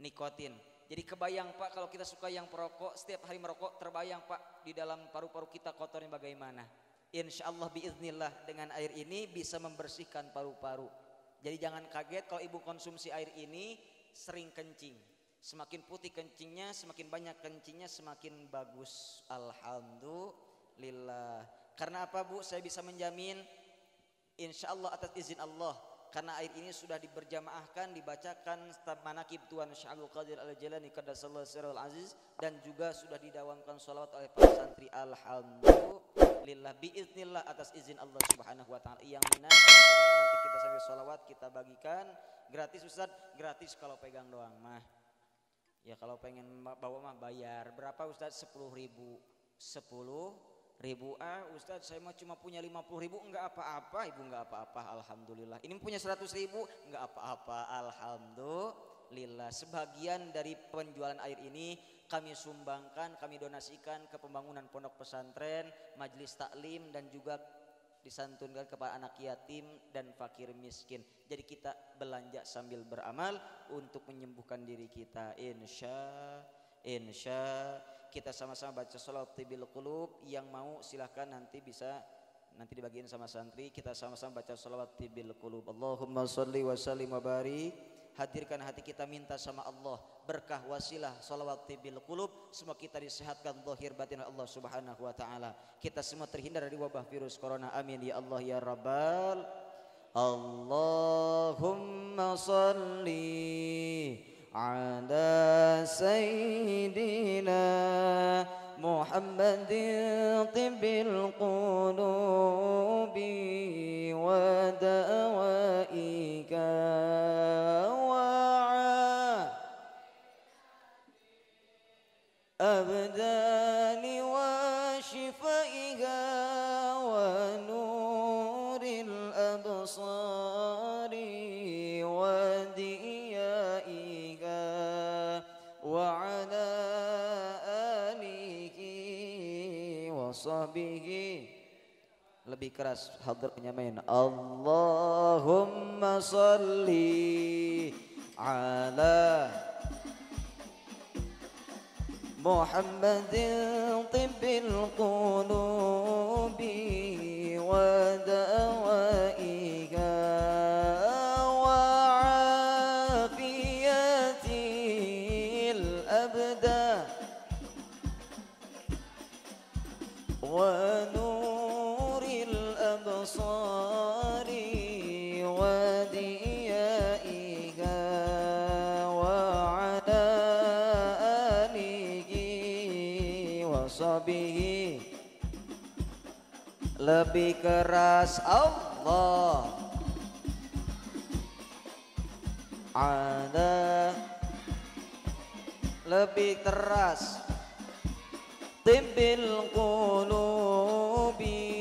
Nikotin. Jadi kebayang pak kalau kita suka yang perokok setiap hari merokok terbayang pak di dalam paru-paru kita kotornya bagaimana. Insya Allah biiznillah dengan air ini bisa membersihkan paru-paru jadi jangan kaget kalau ibu konsumsi air ini sering kencing. Semakin putih kencingnya semakin banyak kencingnya semakin bagus. Alhamdulillah. Karena apa bu? Saya bisa menjamin Insya Allah atas izin Allah karena air ini sudah diberjamaahkan dibacakan manakib Tuan Syahul Qadir Al-Jalani Qaddasallahu Sirrul Aziz dan juga sudah didawamkan salawat oleh para santri. Alhamdulillah biiznillah atas izin Allah Subhanahu wa taala. Yang mana nanti kita sambil salawat kita bagikan. Gratis Ustaz? Gratis kalau pegang doang mah. Ya kalau pengen bawa mah bayar. Berapa Ustaz? 10 ribu. 10 ribu. Ah Ustadz saya mau cuma punya 50 ribu. Enggak apa-apa ibu. Enggak apa-apa. Alhamdulillah. Ini punya 100 ribu. Enggak apa-apa. Alhamdulillah sebagian dari penjualan air ini kami sumbangkan kami donasikan ke pembangunan pondok pesantren majelis taklim dan juga disantunkan kepada anak yatim dan fakir miskin. Jadi kita belanja sambil beramal untuk menyembuhkan diri kita. Insya insya. Kita sama-sama baca salawat tibil qulub. Yang mau silahkan nanti bisa nanti dibagiin sama santri. Kita sama-sama baca salawat tibil qulub. Allahumma salli wa sallim wa barik hadirkan hati kita minta sama Allah berkah wasilah salawat tibil qulub semua kita disehatkan zahir batin Allah Subhanahu wa taala kita semua terhindar dari wabah virus corona amin ya Allah ya rabbal Allahumma salli على سيدنا محمد طب القلوب ودوائك أبدان وشفائها ونور الأبصار وديائها وعلى آله وصحبه. Lebih keras hadir penyamain. Allahumma salli ala محمد طب القلوب ودوائها lebih keras. Allah. Ada lebih keras. Tibbil qulubi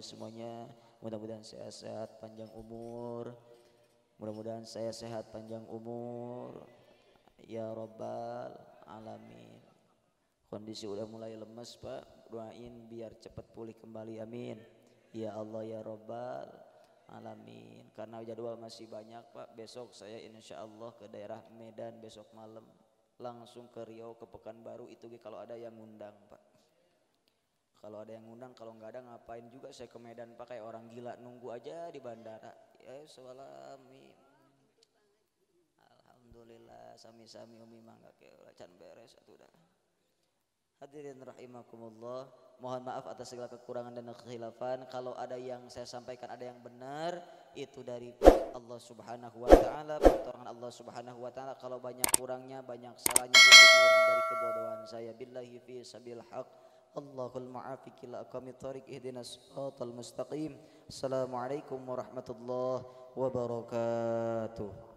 dari semuanya. Mudah-mudahan saya sehat panjang umur. Mudah-mudahan saya sehat panjang umur. Ya Rabbal Alamin. Kondisi udah mulai lemes Pak. Doain biar cepat pulih kembali amin. Ya Allah ya Robbal alamin. Karena jadwal masih banyak Pak. Besok saya insya Allah ke daerah Medan besok malam. Langsung ke Riau ke Pekanbaru. Itu kalau ada yang ngundang Pak kalau ada yang ngundang kalau nggak ada ngapain juga saya ke Medan Pak kayak orang gila nunggu aja di bandara ya salami Alhamdulillah sami-sami umi mangga ke can beres atuh dah Hadirin rahimakumullah, mohon maaf atas segala kekurangan dan kekhilafan. Kalau ada yang saya sampaikan ada yang benar, itu dari Allah Subhanahu wa taala, pertolongan Allah Subhanahu wa taala. Kalau banyak kurangnya, banyak salahnya itu dari kebodohan saya. Billahi fi sabil haq. Allahul ma'afiki la kami tariq ihdinas siratal mustaqim. Assalamualaikum warahmatullahi wabarakatuh.